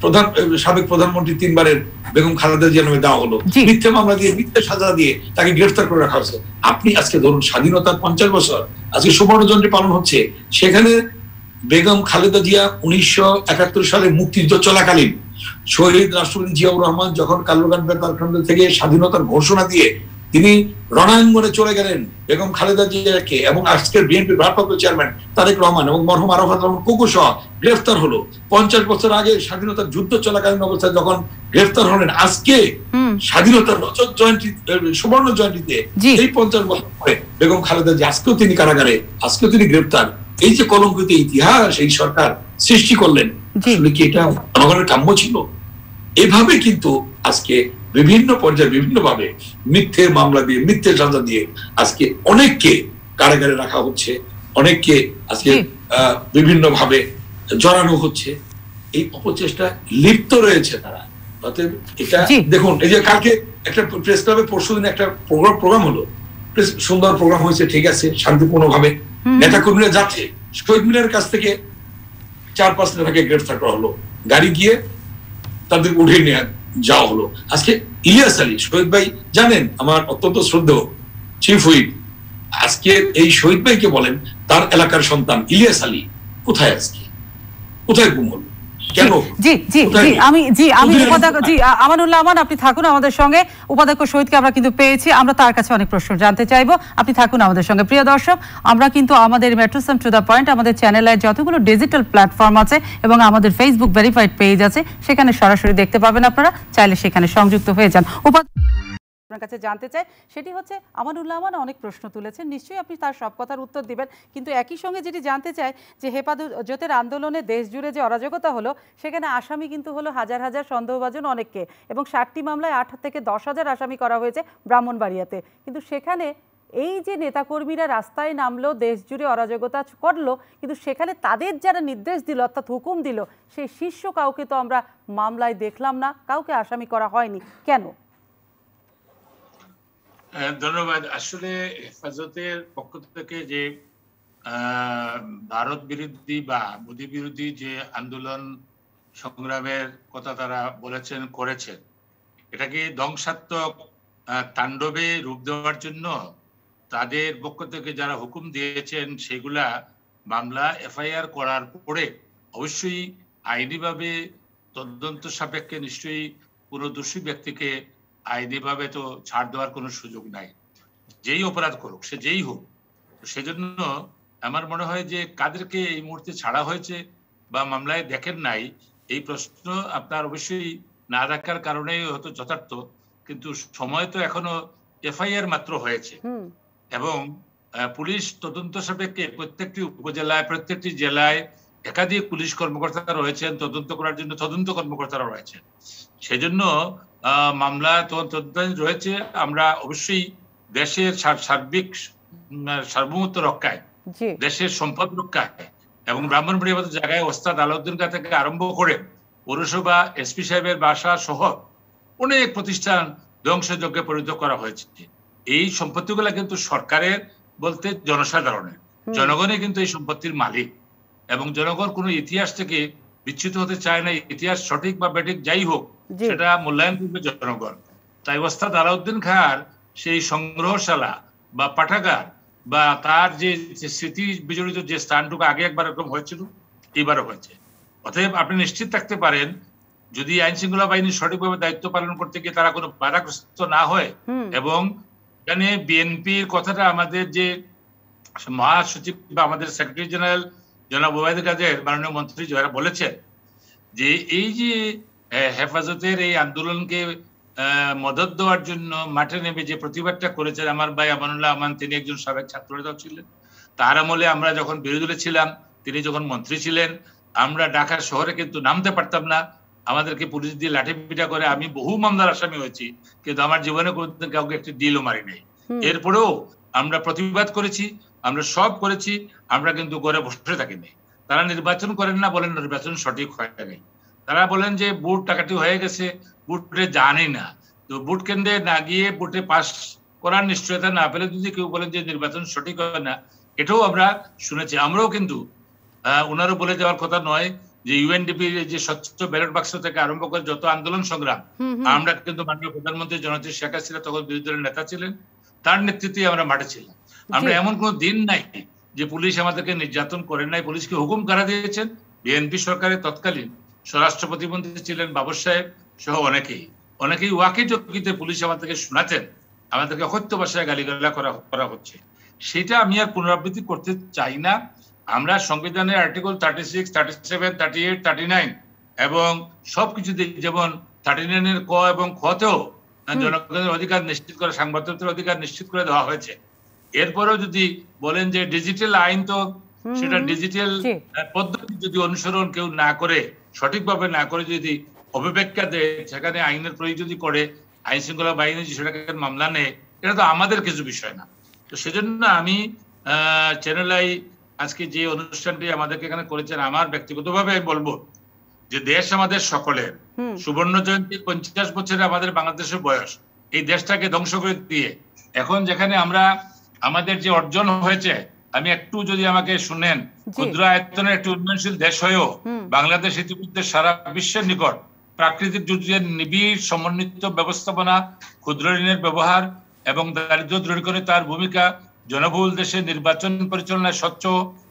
প্রধান সাবেক প্রধানমন্ত্রী তিনবারের বেগম খালেদা জিয়া নামে দেওয়া হলো। মিথ্যে মামলা দিয়ে মিথ্যে সাজা দিয়ে তাকে গ্রেফতার করে রাখা হয়েছে। আপনি আজকে ধরুন স্বাধীনতার পঞ্চাশ বছর আজকে সুবর্ণ পালন হচ্ছে সেখানে বেগম খালেদা জিয়া উনিশশো একাত্তর সালে মুক্তিযুদ্ধ চলাকালীন শহীদ রাষ্ট্রপতি জিয়াউর রহমান যখন কালুরগান বেতারখণ্ড থেকে স্বাধীনতার ঘোষণা দিয়ে তিনি রণাঙ্গনে চলে গেলেন বেগম খালেদা জিয়াকে এবং আজকের বিএনপির ভারপ্রাপ্ত চেয়ারম্যান তারেক রহমান এবং মরহুম আরাফাত রহমান কুকু সহ গ্রেফতার হলো। পঞ্চাশ বছর আগে স্বাধীনতার যুদ্ধ চলাকালীন অবস্থায় যখন গ্রেফতার হলেন আজকে স্বাধীনতার রজত জয়ন্তী সুবর্ণ জয়ন্তীতে। এই পঞ্চাশ বছর পরে বেগম খালেদা জিয়া আজকেও তিনি কারাগারে আজকেও তিনি গ্রেপ্তার এই যে কলঙ্কিত ইতিহাস এই সরকার সৃষ্টি করলেন আসলে কি এটা জনগণের কাম্য ছিল? এভাবে কিন্তু আজকে বিভিন্ন পর্যায়ে বিভিন্ন ভাবে মিথ্যে মামলা দিয়ে মিথ্যে সাজা দিয়ে আজকে অনেককে কারাগারে রাখা হচ্ছে অনেককে আজকে জি। বিভিন্ন ভাবে জড়ানো হচ্ছে। এই অপচেষ্টা লিপ্ত রয়েছে তারা। অতএব এটা দেখুন এই যে কালকে একটা প্রেস ক্লাবে পরশু দিন একটা প্রোগ্রাম প্রোগ্রাম হলো। সুন্দর প্রোগ্রাম হয়েছে ঠিক আছে শান্তিপূর্ণ ভাবে নেতা কর্মীরা যাচ্ছে। শহীদ মিনারের কাছ থেকে চার পাঁচ নেতাকে গ্রেফতার করা হলো। গাড়ি গিয়ে তাদের উঠে নিয়ে যাওয়া হলো। আজকে ইলিয়াস আলী, শহীদ ভাই জানেন আমার অত্যন্ত শ্রদ্ধেয় চিফ হুইপ আজকে এই শহীদ ভাইকে বলেন, তার এলাকার সন্তান ইলিয়াস আলী কোথায় আজকে? কোথায় কেন জি জি জি আমি জি আমি উপাধ্যক্ষ জি আমানুল্লাহ আমান আপনি থাকুন আমাদের সঙ্গে। উপাধ্যক্ষ শহীদকে আমরা কিন্তু পেয়েছি আমরা তার কাছে অনেক প্রশ্ন জানতে চাইব। আপনি থাকুন আমাদের সঙ্গে প্রিয় দর্শক। আমরা কিন্তু আমাদের মেট্রোসাম টু দ্য পয়েন্ট আমাদের চ্যানেলের যতগুলো ডিজিটাল প্ল্যাটফর্ম আছে এবং আমাদের ফেসবুক ভেরিফাইড পেজ আছে সেখানে সরাসরি দেখতে পাবেন আপনারা। চাইলে সেখানে সংযুক্ত হয়ে যান। উপাধ্যক্ষ আপনার কাছে জানতে চাই, সেটি হচ্ছে আমানুল্লাহ আমান অনেক প্রশ্ন তুলেছেন, নিশ্চয়ই আপনি তার সব কথার উত্তর দিবেন, কিন্তু একই সঙ্গে যেটি জানতে চাই যে হেফাজতের আন্দোলনে দেশ জুড়ে যে অরাজকতা হলো, সেখানে আসামি কিন্তু হলো হাজার হাজার সন্দেহভাজন অনেককে, এবং ষাটটি মামলায় আট থেকে দশ হাজার আসামি করা হয়েছে ব্রাহ্মণবাড়িয়াতে। কিন্তু সেখানে এই যে নেতাকর্মীরা রাস্তায় নামলো দেশ জুড়ে অরাজকতা করল, কিন্তু সেখানে তাদের যারা নির্দেশ দিল, অর্থাৎ হুকুম দিল, সেই শীর্ষ কাউকে তো আমরা মামলায় দেখলাম না, কাউকে আসামি করা হয়নি। কেন? ধন্যবাদ। আসলে হেফাজতের পক্ষ থেকে যে ভারত বিরোধী বা মোদী বিরোধী যে আন্দোলন সংগ্রামের কথা তারা বলেছেন, করেছেন, এটা কি ধ্বংসাত্মক তাণ্ডবে রূপ দেওয়ার জন্য? তাদের পক্ষ থেকে যারা হুকুম দিয়েছেন, সেগুলা মামলা এফআইআর করার পরে অবশ্যই আইনিভাবে তদন্ত সাপেক্ষে নিশ্চয়ই কোনো দোষী ব্যক্তিকে আইনিভাবে তো ছাড় দেওয়ার কোনো সুযোগ নাই। যেই অপরাধ করুক সে যেই হোক সেজন্য আমার মনে হয় যে কাদেরকে এই মুহূর্তে ছাড়া হয়েছে বা মামলায় দেখেন নাই এই প্রশ্ন আপনার অবশ্যই না রাখার কারণেই হয়তো যথার্থ কিন্তু সময় তো এখনও এফআইআর মাত্র হয়েছে। এবং পুলিশ তদন্ত সাপেক্ষে প্রত্যেকটি উপজেলায় প্রত্যেকটি জেলায় একাধিক পুলিশ কর্মকর্তা রয়েছেন তদন্ত করার জন্য তদন্ত কর্মকর্তারা রয়েছেন। সেজন্য মামলা তদন্ত রয়েছে। আমরা অবশ্যই দেশের সার্বিক সার্বভৌমত্ব রক্ষায় দেশের সম্পদ রক্ষায় এবং ব্রাহ্মণবাড়ির মতো জায়গায় ওস্তাদ আলাউদ্দিন খাঁ থেকে আরম্ভ করে পৌরসভা এসপি সাহেবের বাসা সহ অনেক প্রতিষ্ঠান ধ্বংসযজ্ঞে পরিণত করা হয়েছে। এই সম্পত্তিগুলো কিন্তু সরকারের বলতে জনসাধারণের। জনগণই কিন্তু এই সম্পত্তির মালিক এবং জনগণ কোনো ইতিহাস থেকে বিচ্যুত হতে চায় না ইতিহাস সঠিক বা বেঠিক যাই হোক সেটা মূল্যায়ন করবে জনগণ। তাই ওস্তাদ আলাউদ্দিন খাঁর সেই সংগ্রহশালা বা পাঠাগার বা তার যে যে স্মৃতি বিজড়িত যে স্থানটুকু আগে একবার এরকম হয়েছিল এবারও হয়েছে। অতএব আপনি নিশ্চিত থাকতে পারেন যদি আইন শৃঙ্খলা বাহিনী সঠিকভাবে দায়িত্ব পালন করতে গিয়ে তারা কোনো বাধাগ্রস্ত না হয় এবং এখানে বিএনপির কথাটা আমাদের যে মহাসচিব বা আমাদের সেক্রেটারি জেনারেল জনাব ওবায়দ কাদের মাননীয় মন্ত্রী যারা বলেছেন যে এই যে হেফাজতের এই আন্দোলনকে মদত দেওয়ার জন্য মাঠে নেমে যে প্রতিবাদটা করেছেন আমার ভাই আমানুল্লাহ আমান তিনি একজন সাবেক ছাত্র নেতাও ছিলেন। তার আমলে আমরা যখন বিরোধী ছিলাম তিনি যখন মন্ত্রী ছিলেন আমরা ঢাকা শহরে কিন্তু নামতে পারতাম না। আমাদেরকে পুলিশ দিয়ে লাঠি পিটা করে আমি বহু মামলার আসামি হয়েছি কিন্তু আমার জীবনে কোনোদিন কাউকে একটি ডিলও মারি নাই এরপরেও আমরা প্রতিবাদ করেছি আমরা সব করেছি আমরা কিন্তু ঘরে বসে থাকিনি। তারা নির্বাচন করেন না বলেন নির্বাচন সঠিক হয় নাই। তারা বলেন যে বুট টাকাটি হয়ে গেছে বুটে জানি না। তো বুট কেন্দ্রে না গিয়ে বুটে পাস করার নিশ্চয়তা না পেলে যদি কেউ বলেন যে নির্বাচন সঠিক হয় না এটাও আমরা শুনেছি। আমরাও কিন্তু আহ, ওনারও বলে যাওয়ার কথা নয় যে ইউএনডিপি যে স্বচ্ছ ব্যালট বাক্স থেকে আরম্ভ করে যত আন্দোলন সংগ্রাম আমরা কিন্তু মাননীয় প্রধানমন্ত্রী জনতা শেখ হাসিনা তখন বিরোধী দলের নেতা ছিলেন। তার নেতৃত্বে আমরা মাঠে ছিলাম। আমরা এমন কোনো দিন নাই যে পুলিশ আমাদেরকে নির্যাতন করেন নাই। পুলিশকে হুকুম কারা দিয়েছেন? বিএনপি সরকারের তৎকালীন স্বরাষ্ট্র প্রতিমন্ত্রী ছিলেন বাবর সাহেব সহ অনেকেই। অনেকেই ওয়াকি টকিতে পুলিশ আমাদেরকে শোনাতেন আমাদেরকে অকথ্য ভাষায় গালিগালা করা করা হচ্ছে। সেটা আমি আর পুনরাবৃত্তি করতে চাই না। আমরা সংবিধানের article thirty six thirty seven thirty eight thirty nine এবং সবকিছুতে যেমন থার্টি নাইনের ক এবং খতেও। জনগণের অধিকার নিশ্চিত করে সাংবাদিকদের অধিকার নিশ্চিত করে দেওয়া হয়েছে। এরপরেও যদি বলেন যে ডিজিটাল আইন তো সেটা ডিজিটাল পদ্ধতি যদি অনুসরণ কেউ না করে সঠিকভাবে না করে যদি অপব্যাখ্যা দেয় সেখানে আইনের প্রয়োগ যদি করে আইন শৃঙ্খলা বাহিনী সেটাকে মামলা নেয় এটা তো আমাদের কিছু বিষয় না। তো সেজন্য আমি আহ, চ্যানেল আই আজকে যে অনুষ্ঠানটি আমাদেরকে এখানে করেছেন আমার ব্যক্তিগতভাবে আমি বলব যে দেশ আমাদের সকলের। সুবর্ণ জয়ন্তী পঞ্চাশ বছরে আমাদের বাংলাদেশের বয়স। এই দেশটাকে ধ্বংস করে দিয়ে এখন যেখানে আমরা আমাদের যে অর্জন হয়েছে আমি একটু যদি আমাকে শুনেন ক্ষুদ্র আয়তনের একটি উন্নয়নশীল দেশ হয়েও বাংলাদেশ ইতিমধ্যে সারা বিশ্বের নিকট প্রাকৃতিক দুর্যোগের নিবিড় সমন্বিত ব্যবস্থাপনা ক্ষুদ্র ঋণের ব্যবহার এবং দারিদ্র দূরীকরণে তার ভূমিকা জনবহুল দেশে নির্বাচন পরিচালনায় স্বচ্ছ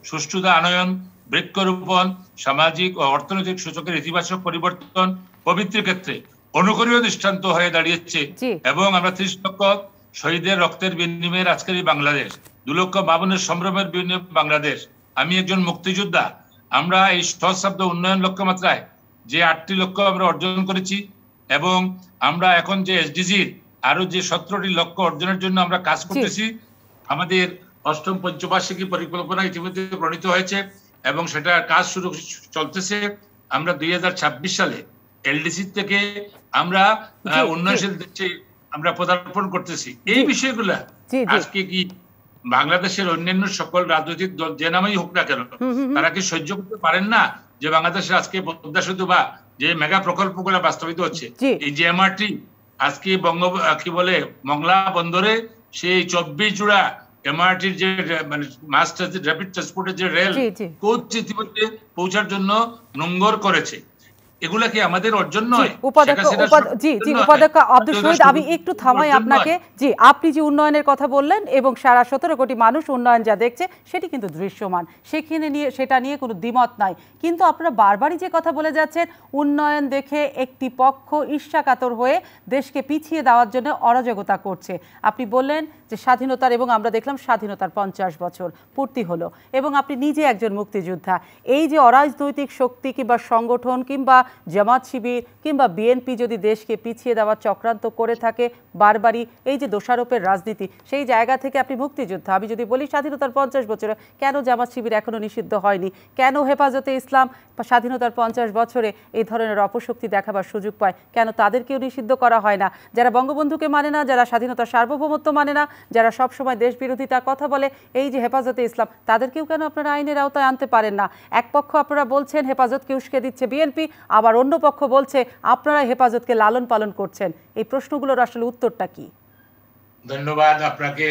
সুষ্ঠুতা আনয়ন বৃক্ষরোপণ সামাজিক ও অর্থনৈতিক সূচকের ইতিবাচক পরিবর্তন পবিত্র ক্ষেত্রে অনুকরণীয় দৃষ্টান্ত হয়ে দাঁড়িয়েছে এবং আমরা ত্রিশ লক্ষ শহীদের রক্তের বিনিময়ের আজকের এই বাংলাদেশ দু লক্ষ বাবনের সম্ভ্রমের বিনিময় বাংলাদেশ। আমি একজন মুক্তিযোদ্ধা। আমরা এই সহস্রাব্দ উন্নয়ন লক্ষ্যমাত্রায় যে আটটি লক্ষ্য আমরা অর্জন করেছি এবং আমরা এখন যে এসডিজির আরও যে সতেরোটি লক্ষ্য অর্জনের জন্য আমরা কাজ করতেছি আমাদের অষ্টম পঞ্চবার্ষিকী পরিকল্পনা ইতিমধ্যে প্রণীত হয়েছে এবং সেটা কাজ শুরু চলতেছে। আমরা দুই হাজার ছাব্বিশ সালে এলডিসি থেকে আমরা। উন্নয়নশীল দেশে আমরা পদার্পণ করতেছি এই বিষয়গুলা। আজকে কি বাংলাদেশের অন্যান্য সকল রাজনৈতিক দল যে নামেই হোক না কেন। তারা কি সহ্য করতে পারেন না যে বাংলাদেশে আজকে পদ্মা সেতু বা যে মেগা প্রকল্পগুলো বাস্তবিত হচ্ছে এই যে এমআরটি আজকে বঙ্গ কি বলে মংলা বন্দরে সেই চব্বিশ জোড়া এমআরটির যে মানে মাস র্যাপিড ট্রান্সপোর্টের যে রেল। কোচ ইতিমধ্যে পৌঁছার জন্য নোঙ্গর করেছে এগুলা কি আমাদের অর্জন নয়? উপাধ্যক্ষ জি জি উপাধ্যক্ষ আব্দুল শহীদ আমি একটু থামাই আপনাকে। জি আপনি যে উন্নয়নের কথা বললেন এবং সারা সতেরো কোটি মানুষ উন্নয়ন যা দেখছে সেটি কিন্তু দৃশ্যমান। সেখানে নিয়ে সেটা নিয়ে কোনো দ্বিমত নাই। কিন্তু আপনারা বারবারই যে কথা বলে যাচ্ছেন উন্নয়ন দেখে একটি পক্ষ ঈর্ষাকাতর হয়ে দেশকে পিছিয়ে দেওয়ার জন্য অরাজকতা করছে। আপনি বললেন যে স্বাধীনতার এবং আমরা দেখলাম স্বাধীনতার পঞ্চাশ বছর পূর্তি হলো। এবং আপনি নিজে একজন মুক্তিযোদ্ধা। এই যে অরাজনৈতিক শক্তি কিংবা সংগঠন কিংবা জামাত শিবির কিংবা বিএনপি যদি দেশকে পিছিয়ে দেওয়ার চক্রান্ত করে থাকে বারবারই, এই যে দোষারোপের রাজনীতি, সেই জায়গা থেকে আপনি মুক্তিযোদ্ধা। আমি যদি বলি স্বাধীনতার পঞ্চাশ বছরে কেন জামাত শিবির এখনও নিষিদ্ধ হয়নি? কেন হেফাজতে ইসলাম স্বাধীনতার পঞ্চাশ বছরে এই ধরনের অপশক্তি দেখাবার সুযোগ পায়? কেন তাদেরকেও নিষিদ্ধ করা হয় না? যারা বঙ্গবন্ধুকে মানে না, যারা স্বাধীনতার সার্বভৌমত্ব মানে না, যারা সবসময় দেশ বিরোধিতা কথা বলে, এই যে হেফাজতে ইসলাম, তাদেরকেও কেন আপনারা আইনের আওতায় আনতে পারেন না? এক পক্ষ আপনারা বলছেন হেফাজতকে উস্কে দিচ্ছে বিএনপি আবার অন্য পক্ষ বলছে আপনারা হেফাজতকে লালন পালন করছেন। এই প্রশ্নগুলোর আসলে উত্তরটা কি? ধন্যবাদ আপনাকে।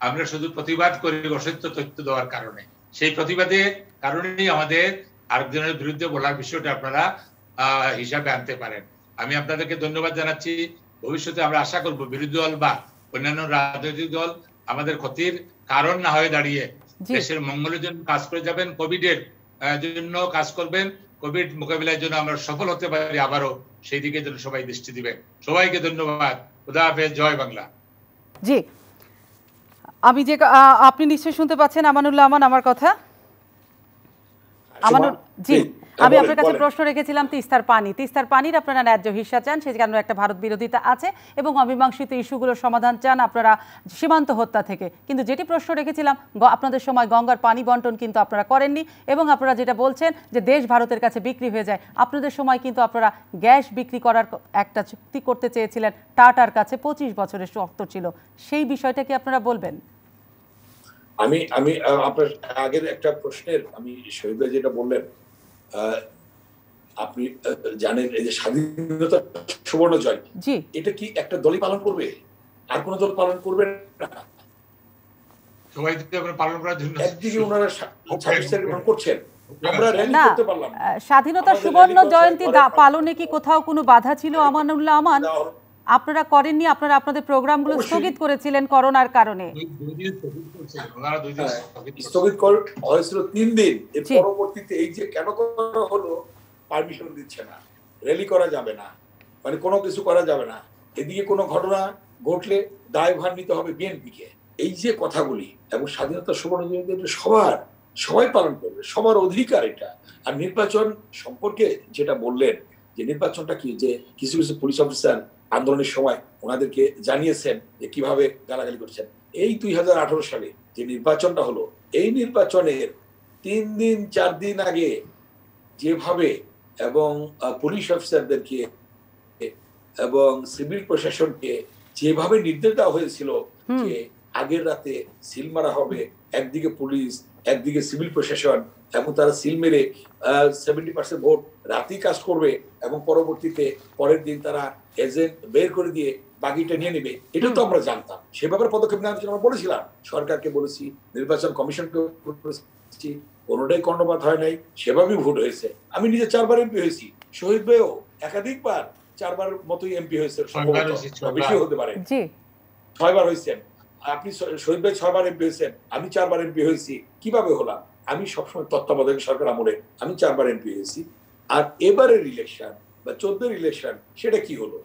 আমরা শুধু প্রতিবাদ করি অসত্য তথ্য দেওয়ার কারণে। সেই প্রতিবাদের কারণেই আমাদের আরেকজনের বিরুদ্ধে বলার বিষয়টা আপনারা হিসাবে আনতে পারেন। আমি আপনাদেরকে ধন্যবাদ জানাচ্ছি। ভবিষ্যতে আমরা আশা করব বিরোধী দল বা অন্যান্য রাজনৈতিক দল আমাদের ক্ষতির কারণ না হয়ে দাঁড়িয়ে দেশের মঙ্গলের জন্য কাজ করে যাবেন কোভিড এর জন্য কাজ করবেন। কোভিড মোকাবিলার জন্য আমরা সফল হতে পারি আবারও সেই দিকে যেন সবাই দৃষ্টি দিবেন সবাইকে ধন্যবাদ। খুদা হাফেজ জয় বাংলা। জি। আমি যে আপনি নিশ্চয়ই শুনতে পাচ্ছেন আমানুল্লাহ আমান আমার কথা? আমানুল জি। আমি আপনার কাছে প্রশ্ন রেখেছিলাম তিস্তার পানি। তিস্তার পানির আপনারা ন্যায্য হিসা চান সেই কারণে একটা ভারত বিরোধিতা আছে এবং অমীমাংসিত ইস্যুগুলোর সমাধান চান আপনারা সীমান্ত হত্যা থেকে। কিন্তু যেটি প্রশ্ন রেখেছিলাম আপনাদের সময় গঙ্গার পানি বন্টন কিন্তু আপনারা করেননি এবং আপনারা যেটা বলছেন যে দেশ ভারতের কাছে বিক্রি হয়ে যায় আপনাদের সময় কিন্তু আপনারা গ্যাস বিক্রি করার একটা চুক্তি করতে চেয়েছিলেন। টাটার কাছে পঁচিশ বছরের শক্ত ছিল। সেই বিষয়টা কি আপনারা বলবেন? আমি আমি আপনার আগের একটা প্রশ্নের আমি শহীদ যেটা বললেন আপনি জানেন এই যে স্বাধীনতা সুবর্ণ জয় এটা কি একটা দলই পালন করবে? আর কোন দল পালন করবে না। সবাই পালন করার জন্য একদিকে ওনারা ছাব্বিশ তারিখ করছেন। আমরা র্যালি করতে পারলাম স্বাধীনতা সুবর্ণ জয়ন্তী পালনে কি কোথাও কোনো বাধা ছিল? আমানুল্লাহ আমান? আপনারা করেননি আপনারা আপনাদের প্রোগ্রামগুলো স্থগিত করেছিলেন করোনার কারণে। স্থগিত হয়েছিল তিন দিন এর পরবর্তীতে এই যে কেন করা হলো পারমিশন দিচ্ছে না। র্যালি করা যাবে না মানে কোনো কিছু করা যাবে না। এদিকে কোনো ঘটনা ঘটলে দায়ভার নিতে হবে বিএনপিকে। এই যে কথাগুলি এবং স্বাধীনতা সুবর্ণ সবার সবাই পালন করবে সবার অধিকার এটা। আর নির্বাচন সম্পর্কে যেটা বললেন যে নির্বাচনটা কি যে কিছু কিছু পুলিশ অফিসার আন্দোলনের সময় ওনাদেরকে জানিয়েছেন যে কীভাবে গালাগালি করছেন। এই দুই হাজার আঠারো সালে যে নির্বাচনটা হলো এই নির্বাচনের তিন দিন চার দিন আগে যেভাবে এবং পুলিশ অফিসারদেরকে এবং সিভিল প্রশাসনকে যেভাবে নির্দেশ দেওয়া হয়েছিল যে আগের রাতে সিল মারা হবে একদিকে পুলিশ একদিকে সিভিল প্রশাসন এবং তারা সিল মেরে সেভেন্টি পার্সেন্ট ভোট রাতেই কাজ করবে এবং পরবর্তীতে পরের দিন তারা এজেন্ট বের করে দিয়ে বাকিটা নিয়ে নেবে। এটা তো আমরা জানতাম। সে ব্যাপারে পদক্ষেপ নেওয়ার জন্য আমরা বলেছিলাম। সরকারকে বলেছি নির্বাচন কমিশনকে বলেছি কোনোটাই কর্ণপাত হয় নাই। সেভাবেই ভোট হয়েছে। আমি নিজে চারবার এমপি হয়েছি। শহীদ ভাইও একাধিকবার চারবার মতোই এমপি হয়েছে বেশি হতে পারে। ছয়বার হয়েছেন। আপনি শহীদ ভাই ছয়বার এমপি হয়েছেন। আমি চারবার এমপি হয়েছি। কীভাবে হলাম? আমি সবসময় তত্ত্বাবধায়ক সরকার আমলে আমি চারবার এমপি হয়েছি। আর এবারের ইলেকশন বা চোদ্দের ইলেকশন সেটা কি হলো?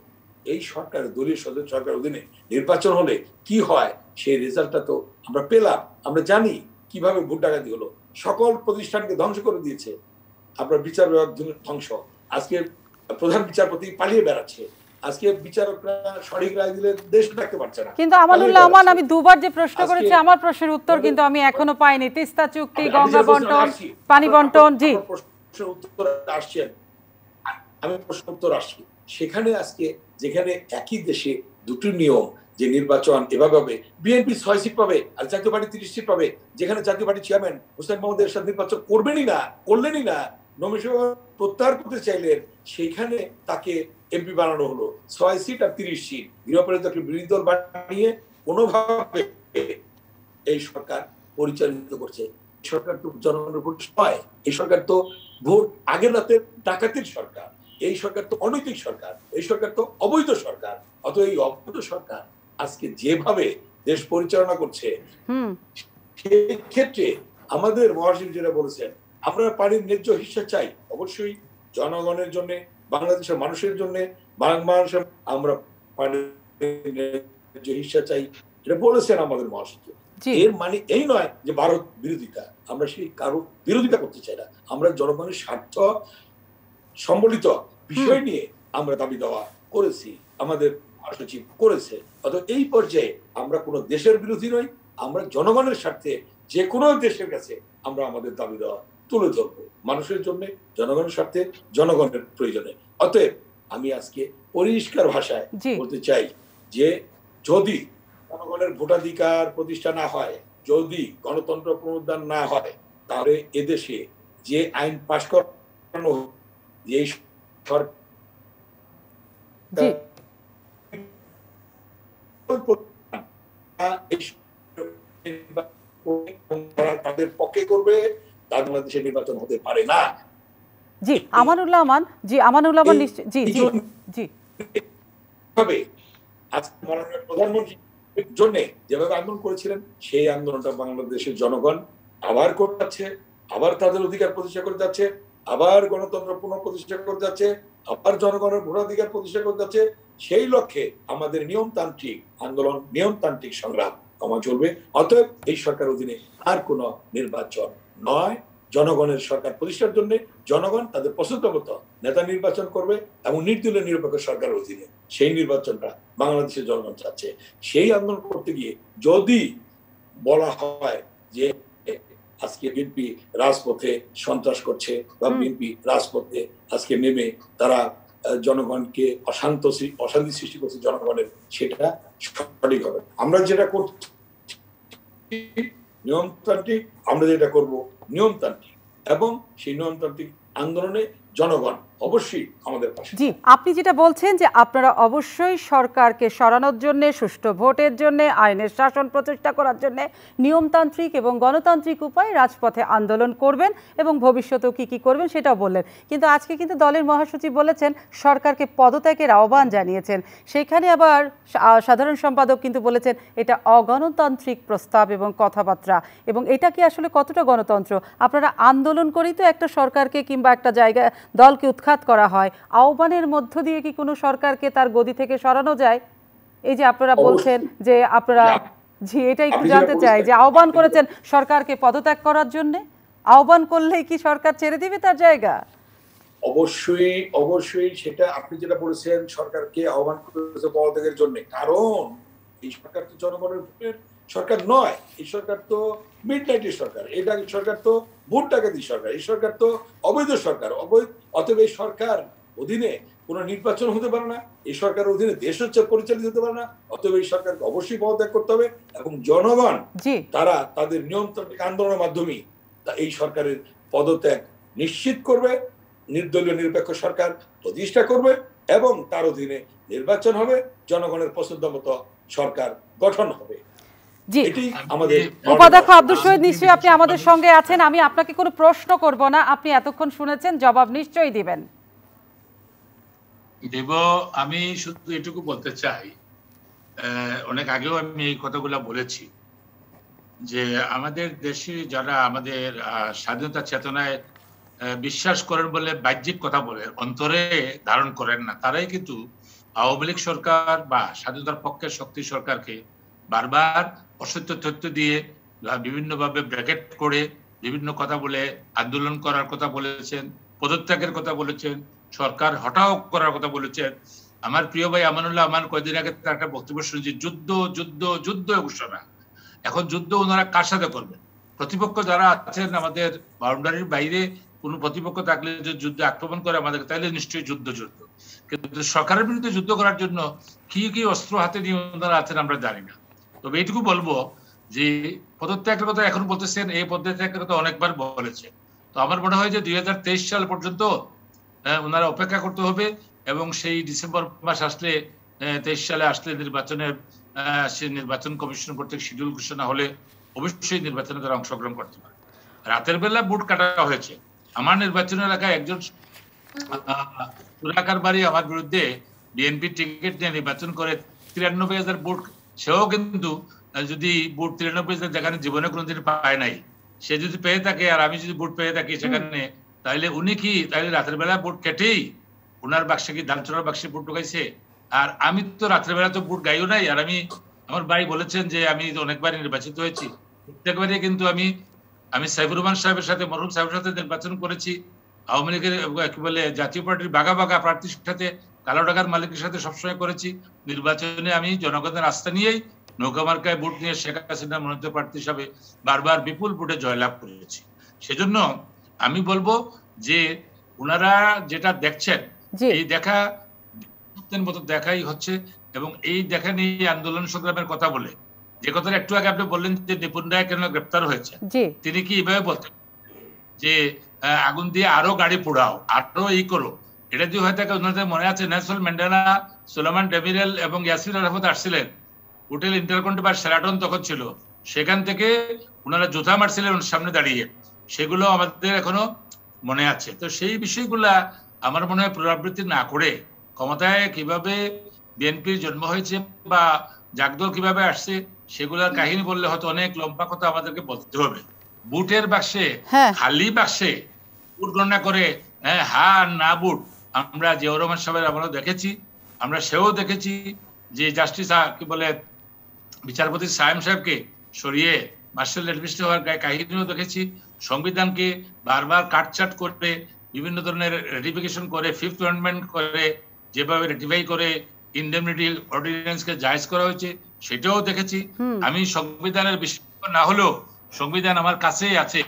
এই সরকারের দলীয় সদস্য সরকার অধীনে নির্বাচন হলে কি হয়? সেই রেজাল্টটা তো আমরা পেলাম। আমরা জানি কীভাবে ভোট ডাকাতি হলো। সকল প্রতিষ্ঠানকে ধ্বংস করে দিয়েছে। আপনার বিচার বিভাগ ধ্বংস। আজকে প্রধান বিচারপতি পালিয়ে বেড়াচ্ছে। আজকে বিচারকরা সঠিক রায় দিলে দেশ থাকতে পারছে না। কিন্তু আমানুল্লাহ আমান আমি দুবার যে প্রশ্ন করেছি আমার প্রশ্নের উত্তর কিন্তু আমি এখনও পাইনি। তিস্তা চুক্তি গঙ্গা বন্টন পানি বন্টন জি। প্রশ্নের উত্তর আসছেন আমি প্রশ্ন উত্তর আসছি। সেখানে আজকে যেখানে একই দেশে দুটি নিয়ম যে নির্বাচন এভাবে হবে, বিএনপি ছয় সিট পাবে আর জাতীয় পার্টি তিরিশ সিট পাবে, যেখানে জাতীয় পার্টি চেয়ারম্যান হুসেন মোহাম্মদ এরশাদ নির্বাচন করবেনই না, করলেনই না, নমিনেশন প্রত্যাহার করতে চাইলেন সেইখানে তাকে এমপি বানানো হলো। ছয় সিট আর তিরিশ সিট। গৃহপরিষদকে বিরোধী দল বানিয়ে কোনোভাবে এই সরকার পরিচালিত করছে। সরকার তো জনগণের ভোট নয়, এই সরকার তো ভোট আগের রাতে ডাকাতির সরকার। এই সরকার তো অনৈতিক সরকার এই সরকার তো অবৈধ সরকার অত এই অবৈধ সরকার আজকে যেভাবে দেশ পরিচালনা করছে ক্ষেত্রে আমাদের মহাসচিব যেটা বলেছেন আমরা পানির ন্যায্য হিসা চাই অবশ্যই জনগণের জন্য বাংলাদেশের মানুষের জন্য বাংলাদেশের আমরা পানির ন্যায্য হিসা চাই এটা বলেছেন আমাদের মহাসচিব। এর মানে এই নয় যে ভারত বিরোধিতা আমরা সেই কারও বিরোধিতা করতে চাই না। আমরা জনগণের স্বার্থ সম্বলিত বিষয় নিয়ে আমরা দাবি দেওয়া করেছি আমাদের মহাসচিব করেছে। অর্থাৎ এই পর্যায়ে আমরা কোনো দেশের বিরোধী নই আমরা জনগণের স্বার্থে যে কোনো দেশের কাছে আমরা আমাদের দাবি দেওয়া তুলে ধরবো। মানুষের জন্য জনগণের স্বার্থে জনগণের প্রয়োজনে। অতএব আমি আজকে পরিষ্কার ভাষায় বলতে চাই যে যদি জনগণের ভোটাধিকার প্রতিষ্ঠা না হয় যদি গণতন্ত্র পুনরুদ্ধার না হয় তাহলে এদেশে যে আইন পাশ করানো তাদের পক্ষে করবে তার বাংলাদেশে নির্বাচন হতে পারে না। জি আমানুল্লাহ আমান জি আমানুল্লাহ আমান জি জি জি। আজকে মাননীয় প্রধানমন্ত্রীর জন্য যেভাবে আন্দোলন করেছিলেন সেই আন্দোলনটা বাংলাদেশের জনগণ আবার করে যাচ্ছে আবার তাদের অধিকার প্রতিষ্ঠা করে যাচ্ছে। আবার গণতন্ত্র পুনঃপ্রতিষ্ঠা করে যাচ্ছে, আবার জনগণের ভোটাধিকার প্রতিষ্ঠা করে যাচ্ছে, সেই লক্ষ্যে আমাদের নিয়মতান্ত্রিক আন্দোলন, নিয়মতান্ত্রিক সংগ্রাম কমা চলবে। অতএব এই সরকার অধীনে আর কোন নির্বাচন নয়। জনগণের সরকার প্রতিষ্ঠার জন্য জনগণ তাদের পছন্দ মতো নেতা নির্বাচন করবে এবং নির্দলীয় নিরপেক্ষ সরকার অধীনে সেই নির্বাচনটা বাংলাদেশের জনগণ চাচ্ছে। সেই আন্দোলন করতে গিয়ে যদি বলা হয় যে আজকে বিএনপি রাজপথে সন্ত্রাস করছে বা বিএনপি রাজপথে আজকে নেমে তারা জনগণকে অশান্ত অশান্তি সৃষ্টি করছে জনগণের সেটা সঠিক হবে আমরা যেটা করছি নিয়মতান্ত্রিক আমরা যেটা করব নিয়মতান্ত্রিক। এবং সেই নিয়মতান্ত্রিক আন্দোলনে জনগণ অবশ্যই আমাদের পাশে। জি, আপনি যেটা বলছেন যে আপনারা অবশ্যই সরকারকে সরানোর জন্য, সুষ্ঠু ভোটের জন্য, আইনের শাসন প্রতিষ্ঠা করার জন্য নিয়মতান্ত্রিক এবং গণতান্ত্রিক উপায়ে রাজপথে আন্দোলন করবেন এবং ভবিষ্যতেও কি কি করবেন সেটাও বললেন। কিন্তু আজকে কিন্তু দলের মহাসচিব বলেছেন, সরকারকে পদত্যাগের আহ্বান জানিয়েছেন। সেখানে আবার সাধারণ সম্পাদক কিন্তু বলেছেন, এটা অগণতান্ত্রিক প্রস্তাব এবং কথাবার্তা। এবং এটা কি আসলে কতটা গণতন্ত্র? আপনারা আন্দোলন করেই তো একটা সরকারকে কিংবা একটা জায়গা, দলকে উৎখাত করা হয়। আহ্বানের মধ্য দিয়ে কি কোনো সরকারকে তার গদি থেকে সরানো যায়? এই যে আপনারা বলছেন যে আপনারা জি এটা একটু জানতে চাই যে আহ্বান করেছেন সরকারকে পদত্যাগ করার জন্য? আহ্বান করলেই কি সরকার ছেড়ে দিবে তার জায়গা? অবশ্যই অবশ্যই সেটা আপনি যেটা বলেছেন সরকারকে আহ্বান করেছে পদত্যাগের জন্য। কারণ এই সরকার তো জনগণের ভোটের সরকার নয় এই সরকার তো মিড নাইটের সরকার এটা সরকার তো ভোট ডাকাতি সরকার এই সরকার তো অবৈধ সরকার অবৈধ অতএব এই সরকার অধীনে কোনো নির্বাচন হতে পারে না এই সরকারের অধীনে দেশ হচ্ছে পরিচালিত হতে পারে না অতএব এই সরকারকে অবশ্যই পদত্যাগ করতে হবে এবং জনগণ তারা তাদের নিয়ন্ত্রণিক আন্দোলনের মাধ্যমে এই সরকারের পদত্যাগ নিশ্চিত করবে নির্দলীয় নিরপেক্ষ সরকার প্রতিষ্ঠা করবে এবং তার অধীনে নির্বাচন হবে জনগণের পছন্দ মতো সরকার গঠন হবে। জি। আমাদের উপাধ্যক্ষ আব্দুল শহীদ নিশ্চয়ই আপনি আমাদের সঙ্গে আছেন। আমি আপনাকে কোনো প্রশ্ন করব না। আপনি এতক্ষণ শুনেছেন জবাব নিশ্চয়ই দিবেন। দেব আমি শুধু এটুকু বলতে চাই। অনেক আগেও আমি এই কথাগুলো বলেছি যে আমাদের দেশে যারা আমাদের আহ, স্বাধীনতা চেতনায় বিশ্বাস করেন বলে বাহ্যিক কথা বলে অন্তরে ধারণ করেন না তারাই কিন্তু আওয়ামী লীগ সরকার বা স্বাধীনতার পক্ষের শক্তি সরকারকে বারবার অসত্য তথ্য দিয়ে বিভিন্নভাবে ব্র্যাকেট করে বিভিন্ন কথা বলে আন্দোলন করার কথা বলেছেন, পদত্যাগের কথা বলেছেন, সরকার হটাও করার কথা বলেছেন। আমার প্রিয় ভাই আমানুল্লাহ, আমার কয়েকদিন আগে তার একটা বক্তব্য শুনেছি, যুদ্ধ যুদ্ধ যুদ্ধ ঘোষণা। এখন যুদ্ধ ওনারা কার সাথে করবেন? প্রতিপক্ষ যারা আছেন আমাদের বাউন্ডারির বাইরে, কোন প্রতিপক্ষ থাকলে যে যুদ্ধে আক্রমণ করে আমাদের তাইলে নিশ্চয়ই যুদ্ধ যুদ্ধ। কিন্তু সরকারের বিরুদ্ধে যুদ্ধ করার জন্য কি কি অস্ত্র হাতে নিয়ে ওনারা আছেন আমরা জানি না। তবে এইটুকু বলব যে পদত্যাগের কথা এখন বলতেছেন এই পদত্যাগের কথা অনেকবার বলেছে তো আমার মনে হয় যে দুই হাজার তেইশ সাল পর্যন্ত আহ, ওনারা অপেক্ষা করতে হবে এবং সেই ডিসেম্বর মাস আসলে তেইশ সালে আসলে নির্বাচনের সেই নির্বাচন কমিশন কর্তৃক শিডিউল ঘোষণা হলে অবশ্যই নির্বাচনে তারা অংশগ্রহণ করতে পারে। রাতের বেলা বুট কাটা হয়েছে। আমার নির্বাচন এলাকায় একজন সুরাকার বাড়ি আমার বিরুদ্ধে বিএনপি টিকিট নিয়ে নির্বাচন করে তিরানব্বই হাজার ভোট সেও কিন্তু যদি ভোট তিরানব্বই যেখানে জীবনে কোনোদিন পায় নাই, সে যদি পেয়ে থাকে আর আমি যদি ভোট পেয়ে থাকি সেখানে তাহলে উনি কি তাহলে রাতের বেলা ভোট কেটেই ওনার বাক্সে কি ধান চড়ার বাক্সে ভোট ঢুকাইছে? আর আমি তো রাত্রের বেলা তো ভোট গাইও নাই, আর আমি, আমার ভাই বলেছেন যে আমি অনেকবার নির্বাচিত হয়েছি। প্রত্যেকবারই কিন্তু আমি আমি সাইফুর রহমান সাহেবের সাথে, মরহুম সাহেবের সাথে নির্বাচন করেছি। আওয়ামী লীগের কি বলে, জাতীয় পার্টির বাঘা বাঘা প্রার্থীর সাথে কালো টাকার মালিকের সাথে সবসময় করেছি। নির্বাচনে আমি জনগণের আস্থা নিয়েই নৌকা মার্কায় ভোট নিয়ে শেখ হাসিনা মনোনীত প্রার্থী হিসাবে বারবার বিপুল ভোটে জয়লাভ করেছি। সেজন্য আমি বলব যে ওনারা যেটা দেখছেন এই দেখা মতো দেখাই হচ্ছে এবং এই দেখা নিয়ে আন্দোলন সংগ্রামের কথা বলে। যে কথাটা একটু আগে আপনি বললেন যে নিপুণ রায় কেন গ্রেপ্তার হয়েছে? তিনি কি এভাবে বলতেন যে আগুন দিয়ে আরও গাড়ি পোড়াও আরও এই করো এটা যদি হয়ে থাকে ওনাদের মনে আছে নেলসন ম্যান্ডেলা সোলোমান ডেমিরেল এবং ইয়াসির আরাফত আসছিলেন। হোটেল ইন্টারকন্টি বা সেরাটন তখন ছিল। সেখান থেকে ওনারা জোথা মারছিলেন সামনে দাঁড়িয়ে। সেগুলো আমাদের এখনও মনে আছে। তো সেই বিষয়গুলা আমার মনে হয় পুনরাবৃত্তি না করে ক্ষমতায় কীভাবে বিএনপির জন্ম হয়েছে বা জাগদল কীভাবে আসছে সেগুলার কাহিনী বললে হয়তো অনেক লম্বা কথা আমাদেরকে বলতে হবে। বুটের বাক্সে হ্যাঁ। খালি বাক্সে বুট গণনা করে হ্যাঁ হা না বুট আমরা জিয়াউর রহমান সাহেবের আমরাও দেখেছি আমরা সেও দেখেছি যে জাস্টিস কি বলে বিচারপতি সায়েম সাহেবকে সরিয়ে মার্শাল অ্যাডমিনিস্ট্রেট হওয়ার গায়ে কাহিনীও দেখেছি সংবিধানকে বারবার কাটছাট করে বিভিন্ন ধরনের রেটিফিকেশন করে ফিফথ অ্যামেন্ডমেন্ট করে যেভাবে রেটিফাই করে ইন্ডেমনিটি অর্ডিন্যান্সকে জায়জ করা হয়েছে সেটাও দেখেছি। আমি সংবিধানের বিশেষজ্ঞ না হলেও সংবিধান আমার কাছেই আছে।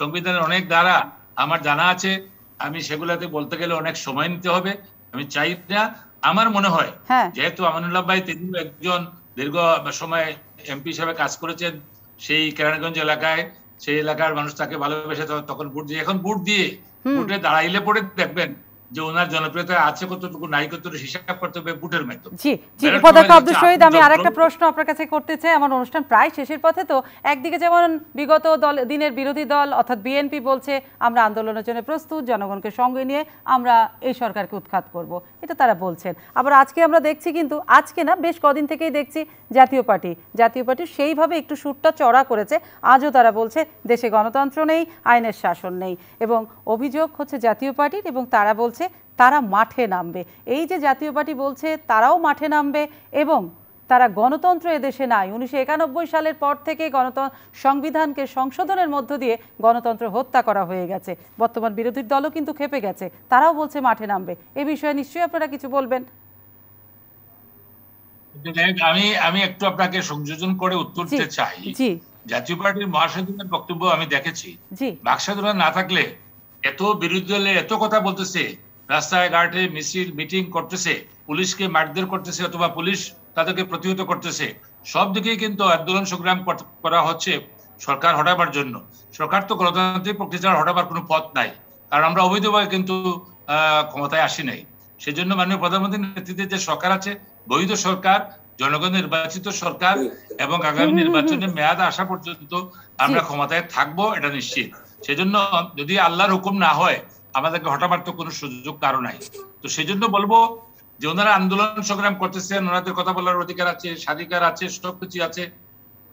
সংবিধানের অনেক দ্বারা আমার জানা আছে। আমি সেগুলাতে বলতে গেলে অনেক সময় নিতে হবে আমি চাই না আমার মনে হয় হ্যাঁ যেহেতু আমানুল্লাহ ভাই তিনি একজন দীর্ঘ সময় এমপি হিসাবে কাজ করেছেন সেই কেরানীগঞ্জ এলাকায় সেই এলাকার মানুষ তাকে ভালোবেসে তখন ভোট দিয়ে এখন ভোট দিয়ে। ভোটে দাঁড়াইলে পরে দেখবেন যে ওনার জনপ্রিয়তা আছে কতটুকু নাই কতটুকু হিসাব করতে হবে ভোটের মাধ্যমে জি জি উপাধ্যক্ষ আব্দুল শহীদ আমি আরেকটা প্রশ্ন আপনার কাছে করতে চাই। আমার অনুষ্ঠান প্রায় শেষের পথে তো একদিকে যেমন বিগত দল দিনের বিরোধী দল অর্থাৎ বিএনপি বলছে আমরা আন্দোলনের জন্য প্রস্তুত জনগণকে সঙ্গে নিয়ে আমরা এই সরকারকে উৎখাত করব। এটা তারা বলছেন। আবার আজকে আমরা দেখছি কিন্তু আজকে না বেশ কদিন থেকেই দেখছি জাতীয় পার্টি। জাতীয় পার্টি সেইভাবে একটু সুরটা চড়া করেছে। আজও তারা বলছে দেশে গণতন্ত্র নেই আইনের শাসন নেই। এবং অভিযোগ হচ্ছে জাতীয় পার্টির এবং তারা বলছে তারা মাঠে নামবে। এই যে জাতীয় পার্টি বলছে তারাও মাঠে নামবে এবং তারা গণতন্ত্র এদেশে নাই। উনিশশো একানব্বই সালের পর থেকে গণতন্ত্র সংবিধানকে সংশোধনের মধ্য দিয়ে গণতন্ত্র হত্যা করা হয়ে গেছে। বর্তমান বিরোধী দলও কিন্তু খেপে গেছে। তারাও বলছে মাঠে নামবে। এ বিষয়ে নিশ্চয়ই আপনারা কিছু বলবেন? আমি আমি একটু আপনাকে সংযোজন করে উত্তর দিতে চাই। জাতীয় পার্টির মহাসচিবের বক্তব্য আমি দেখেছি। জি। বাকস্বাধীনতা না থাকলে এত বিরোধী দলের এত কথা বলতেছে রাস্তায় ঘাটে মিছিল, মিটিং করতেছে, পুলিশকে মারধর করতেছে অথবা পুলিশ তাদেরকে প্রতিহত করতেছে। সব দিকেই কিন্তু আন্দোলন সংগ্রাম করা হচ্ছে সরকার হটাবার জন্য। সরকার তো গণতান্ত্রিক প্রক্রিয়া হটাবার কোনো পথ নাই। কারণ আমরা অবৈধভাবে কিন্তু ক্ষমতায় আসি নাই। সেজন্য মাননীয় প্রধানমন্ত্রীর নেতৃত্বে যে সরকার আছে, বৈধ সরকার জনগণ নির্বাচিত সরকার এবং আগামী নির্বাচনে মেয়াদ আসা পর্যন্ত আমরা ক্ষমতায় থাকব, এটা নিশ্চিত। সেজন্য যদি আল্লাহর হুকুম না হয় আমাদেরকে হটাবার তো কোনো সুযোগ কারও নাই। তো সেজন্য বলব যে ওনারা আন্দোলন সংগ্রাম করতেছেন ওনাদের কথা বলার অধিকার আছে স্বাধিকার আছে সবকিছু আছে।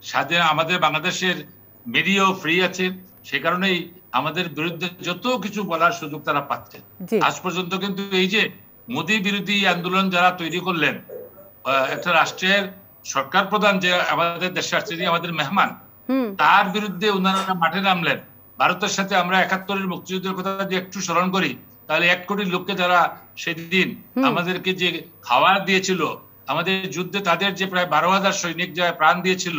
স্বাধীন আমাদের বাংলাদেশের মিডিয়াও ফ্রি আছে। সে কারণেই আমাদের বিরুদ্ধে যত কিছু বলার সুযোগ তারা পাচ্ছেন। জি। আজ পর্যন্ত কিন্তু এই যে মোদী বিরোধী আন্দোলন যারা তৈরি করলেন একটা রাষ্ট্রের সরকার প্রধান যে আমাদের দেশে আসছে যে আমাদের মেহমান তার বিরুদ্ধে ওনারা মাঠে নামলেন। ভারতের সাথে আমরা একাত্তরের মুক্তিযুদ্ধের কথা যদি একটু স্মরণ করি তাহলে এক কোটি লোককে যারা সেদিন আমাদেরকে যে খাবার দিয়েছিল আমাদের যুদ্ধে তাদের যে প্রায় বারো হাজার সৈনিক যা প্রাণ দিয়েছিল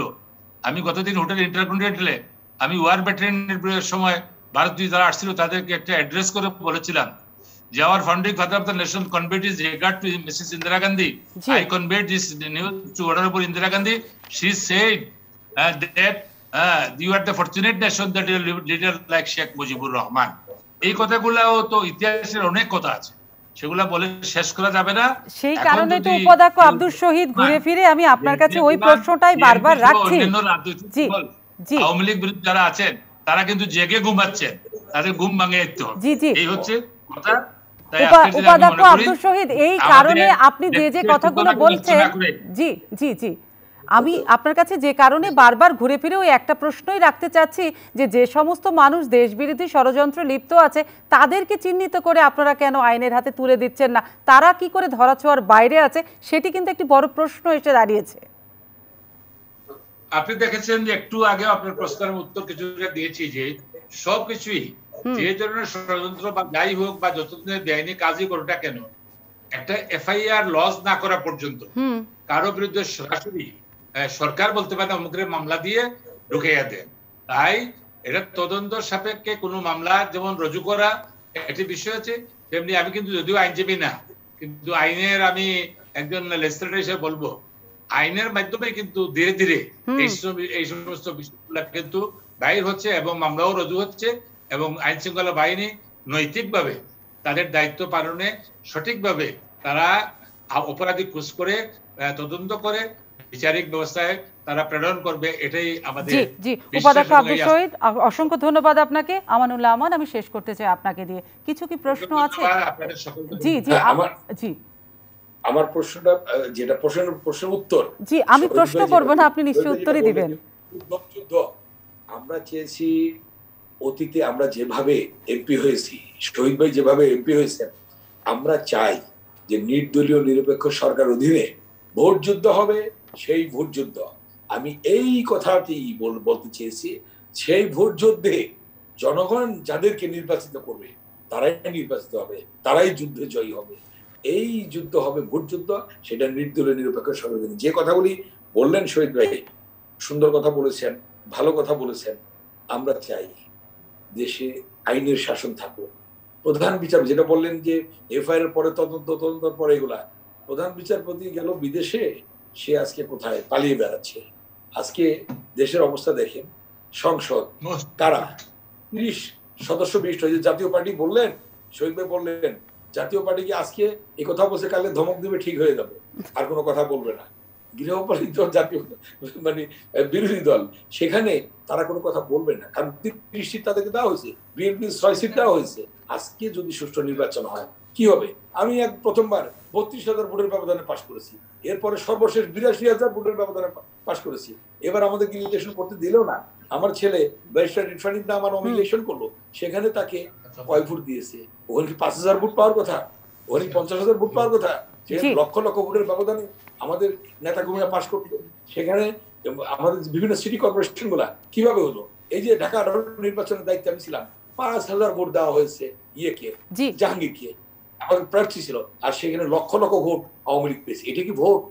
আমি গতদিন হোটেল ইন্টারকন্টিনেন্টালে আমি ওয়ার ব্যাটালিয়নের সময় ভারতীয় যারা আসছিল তাদেরকে একটা অ্যাড্রেস করে বলেছিলাম যে our founding father of the nation conveyed his regard to Mrs. Indira Gandhi. G. I conveyed this news to Honorable Indira Gandhi. She said uh, you are the fortunate nation that you leader like Sheikh Mujibur Rahman. এই কথাগুলাও তো ইতিহাসের অনেক কথা আছে। সেগুলা বলে শেষ করা যাবে না। সেই কারণে তো উপাধ্যক্ষ আব্দুল শহীদ ঘুরে ফিরে আমি আপনার কাছে ওই প্রশ্নটাই বারবার রাখছি। জি, জি। আওয়ামী লীগ বিরুদ্ধে যারা আছেন তারা কিন্তু জেগে ঘুমাচ্ছেন। তাদের ঘুম ভাঙে দিতে হবে। জি, জি। এই হচ্ছে কথা। উপাধ্যক্ষ আব্দুল শহীদ এই কারণে আপনি যে যে কথাগুলো বলছেন জি জি জি। আমি আপনার কাছে যে কারণে বারবার ঘুরে ফিরে ওই একটা প্রশ্নই রাখতে চাচ্ছি যে যে সমস্ত মানুষ দেশবিরোধী ষড়যন্ত্র লিপ্ত আছে তাদেরকে চিহ্নিত করে আপনারা কেন আইনের হাতে তুলে দিচ্ছেন না? তারা কি করে ধরাছোঁয়ার বাইরে আছে? সেটি কিন্তু একটি বড় প্রশ্ন এসে দাঁড়িয়েছে। আপনি দেখেছেন যে একটু আগে আপনার প্রশ্নের উত্তর কিছুটা দিয়েছি যে সবকিছুই যে ধরনের ষড়যন্ত্র বা যাই হোক বা যতদিন দেয়নি কাজই করোটা কেন একটা এফআইআর লস না করা পর্যন্ত কারও বিরুদ্ধে সরাসরি সরকার বলতে পারে অমুকের মামলা দিয়ে ঢুকাইয়া দেন। তাই এটা তদন্ত সাপেক্ষে কোনো মামলা যেমন রুজু করা একটি বিষয় আছে তেমনি আমি কিন্তু যদিও আইনজীবী না কিন্তু আইনের আমি একজন লেজিসলেটর হিসেবে বলব আইনের মাধ্যমে কিন্তু ধীরে ধীরে এই সমস্ত বিষয়গুলো কিন্তু বাইর হচ্ছে এবং মামলাও রুজু হচ্ছে এবং আইন শৃঙ্খলা বাহিনী নৈতিকভাবে তাদের দায়িত্ব পালনে সঠিকভাবে তারা অপরাধী খুঁজ করে তদন্ত করে বিচারিক ব্যবস্থায় তারা প্রেরণ করবে এটাই আমাদের জি জি উপাধ্যক্ষ আব্দুল শহীদ অসংখ্য ধন্যবাদ আপনাকে। আমানুল্লাহ আমান আমি শেষ করতে চাই আপনাকে দিয়ে। কিছু কি প্রশ্ন আছে। জি জি হ্যাঁ, আমার- জি। আমার প্রশ্নটা যেটা প্রশ্নের প্রশ্নের উত্তর। জি আমি প্রশ্ন করব না আপনি নিশ্চয়ই উত্তরই দিবেন। আমরা চেয়েছি অতীতে আমরা যেভাবে এমপি হয়েছি শহীদ ভাই যেভাবে এমপি হয়েছেন আমরা চাই যে নির্দলীয় নিরপেক্ষ সরকার অধীনে ভোট যুদ্ধ হবে সেই ভোট যুদ্ধ আমি এই কথাটি বলতে চেয়েছি, সেই ভোট যুদ্ধে জনগণ যাদেরকে নির্বাচিত করবে, তারাই নির্বাচিত হবে, তারাই যুদ্ধে জয়ী হবে। এই যুদ্ধ হবে ভোট যুদ্ধ সেটা নির্দলীয়, নিরপেক্ষ অধীনে। যে কথাগুলি বললেন শহীদ ভাই, সুন্দর কথা বলেছেন, ভালো কথা বলেছেন, আমরা চাই দেশে আইনের শাসন থাকুক। প্রধান বিচার, যেটা বললেন যে, এফআইআর পরে তদন্ত, তদন্তের পরে এগুলা। প্রধান বিচারপতি গেল বিদেশে সে আজকে কোথায় পালিয়ে বেড়াচ্ছে? আজকে দেশের অবস্থা দেখেন সংসদ কারা? তিরিশ সদস্য বিশিষ্ট যে জাতীয় পার্টি বললেন শহীদ ভাই বললেন জাতীয় পার্টিকে আজকে এই কথা বলছে কালে ধমক দিবে ঠিক হয়ে যাবে আর কোনো কথা বলবে না। গৃহপালিত জাতীয় মানে বিরোধী দল সেখানে তারা কোনো কথা বলবে না কারণ তিরিশ সিট তাদেরকে দেওয়া হয়েছে বিএনপি ছয় সিট দেওয়া হয়েছে। আজকে যদি সুষ্ঠু নির্বাচন হয় কি হবে? আমি এক প্রথমবার বত্রিশ হাজার ভোটের ব্যবধানে পাশ করেছি। এরপরে সর্বশেষ বিরাশি হাজার ভোটের ব্যবধানে পাশ করেছি। এবার আমাদেরকে ইলেকশন করতে দিলেও না। আমার ছেলে ব্যারিস্টার ইরফানির নাম আমার ইলেকশন করল। সেখানে তাকে কয় ভোট দিয়েছে? ওখানে কি পাঁচ হাজার ভোট পাওয়ার কথা? ওখানে কি পঞ্চাশ হাজার ভোট পাওয়ার কথা? সেখানে লক্ষ লক্ষ ভোটের ব্যবধানে আমাদের নেতা কর্মীরা পাশ করল। সেখানে আমাদের বিভিন্ন সিটি কর্পোরেশনগুলা কীভাবে হলো? এই যে ঢাকা নির্বাচনের দায়িত্বে আমি ছিলাম। পাঁচ হাজার ভোট দেওয়া হয়েছে। ইয়েকে জি। জাহাঙ্গীরকে। আমাদের প্রার্থী ছিল। আর সেখানে লক্ষ লক্ষ ভোট আওয়ামী লীগ পেয়েছে। এটা কি ভোট?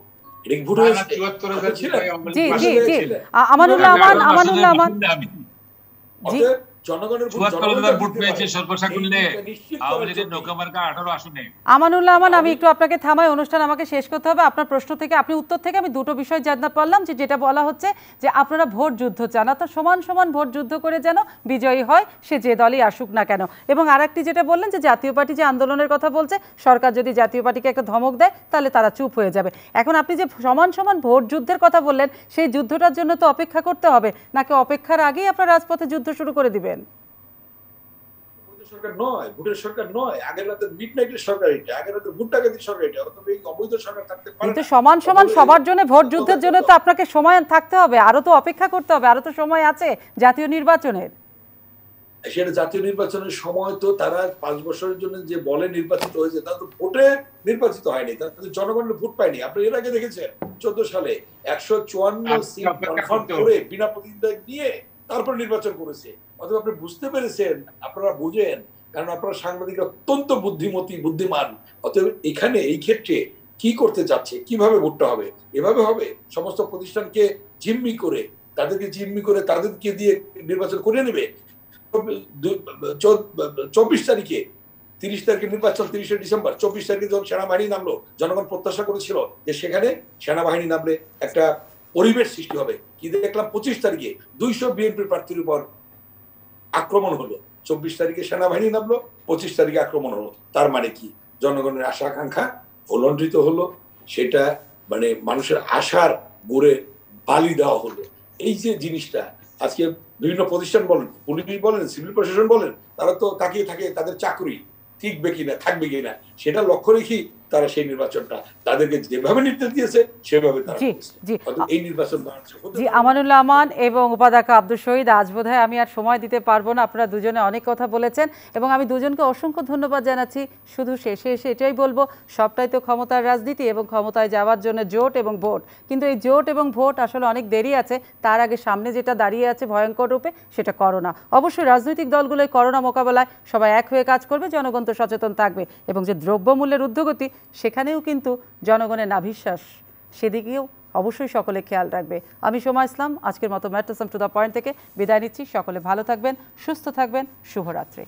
এটা কি ভোট হয়েছে চুয়াত্তর আপনি হাজার ছিলেন? জি জি আসলে জি ছিলেন। আ- আমানুল্লাহ আমান আমানুল্লাহ আমান। আমানুল্লাহ আমান আমি একটু আপনাকে থামাই অনুষ্ঠান আমাকে শেষ করতে হবে। আপনার প্রশ্ন থেকে আপনি উত্তর থেকে আমি দুটো বিষয় জানতে পারলাম যে যেটা বলা হচ্ছে যে আপনারা ভোট যুদ্ধ চান অর্থাৎ সমান সমান ভোট যুদ্ধ করে যেন বিজয়ী হয় সে যে দলই আসুক না কেন। এবং আরেকটি যেটা বললেন যে জাতীয় পার্টি যে আন্দোলনের কথা বলছে সরকার যদি জাতীয় পার্টিকে একটা ধমক দেয় তাহলে তারা চুপ হয়ে যাবে। এখন আপনি যে সমান সমান ভোট যুদ্ধের কথা বললেন সেই যুদ্ধটার জন্য তো অপেক্ষা করতে হবে নাকি অপেক্ষার আগেই আপনার রাজপথে যুদ্ধ শুরু করে দিবেন? অবৈধ সরকার নয় ভোটের সরকার নয়। আগের রাতে মিড নাইটের সরকার এটা আগের রাতে ভোট ডাকাতির সরকার এটা। এই অবৈধ সরকার থাকতে পারে কিন্তু সমান সমান সবার জন্য ভোট যুদ্ধের জন্য তো আপনাকে সময় থাকতে হবে আরও তো অপেক্ষা করতে হবে আরও তো সময় আছে জাতীয় নির্বাচনের। সেটা জাতীয় নির্বাচনের সময় তো তারা পাঁচ বছরের জন্য যে বলে নির্বাচিত হয়েছে তারা তো ভোটে নির্বাচিত হয়নি। তারা তো জনগণের ভোট পায়নি। আপনি এর আগে দেখেছেন চোদ্দ সালে একশো চুয়ান্ন সিট কনফার্ম করে বিনা প্রতিদ্বন্দ্বিতা দিয়ে তারপর নির্বাচন করেছে। অথবা আপনি বুঝতে পেরেছেন, আপনারা বুঝেন, কারণ আপনারা সাংবাদিকরা অত্যন্ত বুদ্ধিমতী, বুদ্ধিমান। অতএব এখানে, এই ক্ষেত্রে কি করতে যাচ্ছে কীভাবে ভোটটা হবে? এভাবে হবে? সমস্ত প্রতিষ্ঠানকে জিম্মি করে, তাদেরকে জিম্মি করে তাদেরকে দিয়ে নির্বাচন করে নেবে? চব্বিশ তারিখে, তিরিশ তারিখে নির্বাচন, তিরিশে ডিসেম্বর, চব্বিশ তারিখে যখন সেনাবাহিনী নামলো, জনগণ প্রত্যাশা করেছিল যে সেখানে সেনাবাহিনী নামলে একটা পরিবেশ সৃষ্টি হবে। কি দেখলাম পঁচিশ তারিখে দুইশো বিএনপির প্রার্থীর উপর আক্রমণ হলো। চব্বিশ তারিখে সেনাবাহিনী নামলো, পঁচিশ তারিখে আক্রমণ হলো। তার মানে কি? জনগণের আশা আকাঙ্ক্ষা ভুলণ্ঠিত হলো, সেটা মানে মানুষের আশার গড়ে বালি দেওয়া হলো। এই যে জিনিসটা, আজকে বিভিন্ন প্রতিষ্ঠান বলেন, পুলিশ বলেন, সিভিল প্রশাসন বলেন, তারা তো তাকিয়ে থাকে, তাদের চাকরি টিকবে কিনা, থাকবে কিনা। সেটা লক্ষ্য রেখেই তারা সেই নির্বাচনটা তাদেরকে যেভাবে নির্দেশ দিয়েছে সেভাবে তারা এই নির্বাচন জি পারে। আমানুল্লাহ আমান এবং উপাধ্যক্ষ আব্দুল শহীদ আজ বোধহয় আমি আর সময় দিতে পারব না আপনারা দুজনে অনেক কথা বলেছেন এবং আমি দুজনকে অসংখ্য ধন্যবাদ জানাচ্ছি। শুধু শেষে এসে এটাই বলব সবটাই তো ক্ষমতার রাজনীতি এবং ক্ষমতায় যাওয়ার জন্য জোট এবং ভোট। কিন্তু এই জোট এবং ভোট আসলে অনেক দেরি আছে তার আগে সামনে যেটা দাঁড়িয়ে আছে ভয়ঙ্কর রূপে সেটা করোনা। অবশ্যই রাজনৈতিক দলগুলো এই করোনা মোকাবেলায় সবাই এক হয়ে কাজ করবে জনগণ তো সচেতন থাকবে এবং যে দ্রব্যমূল্যের ঊর্ধ্বগতি সেখানেও কিন্তু জনগণের নাভিশ্বাস, সেদিকেও অবশ্যই সকলে খেয়াল রাখবে। আমি সোমা ইসলাম, আজকের মতো ম্যাট্রাসাম টু দ্য পয়েন্ট থেকে বিদায় নিচ্ছি। সকলে ভালো থাকবেন, সুস্থ থাকবেন, শুভরাত্রি।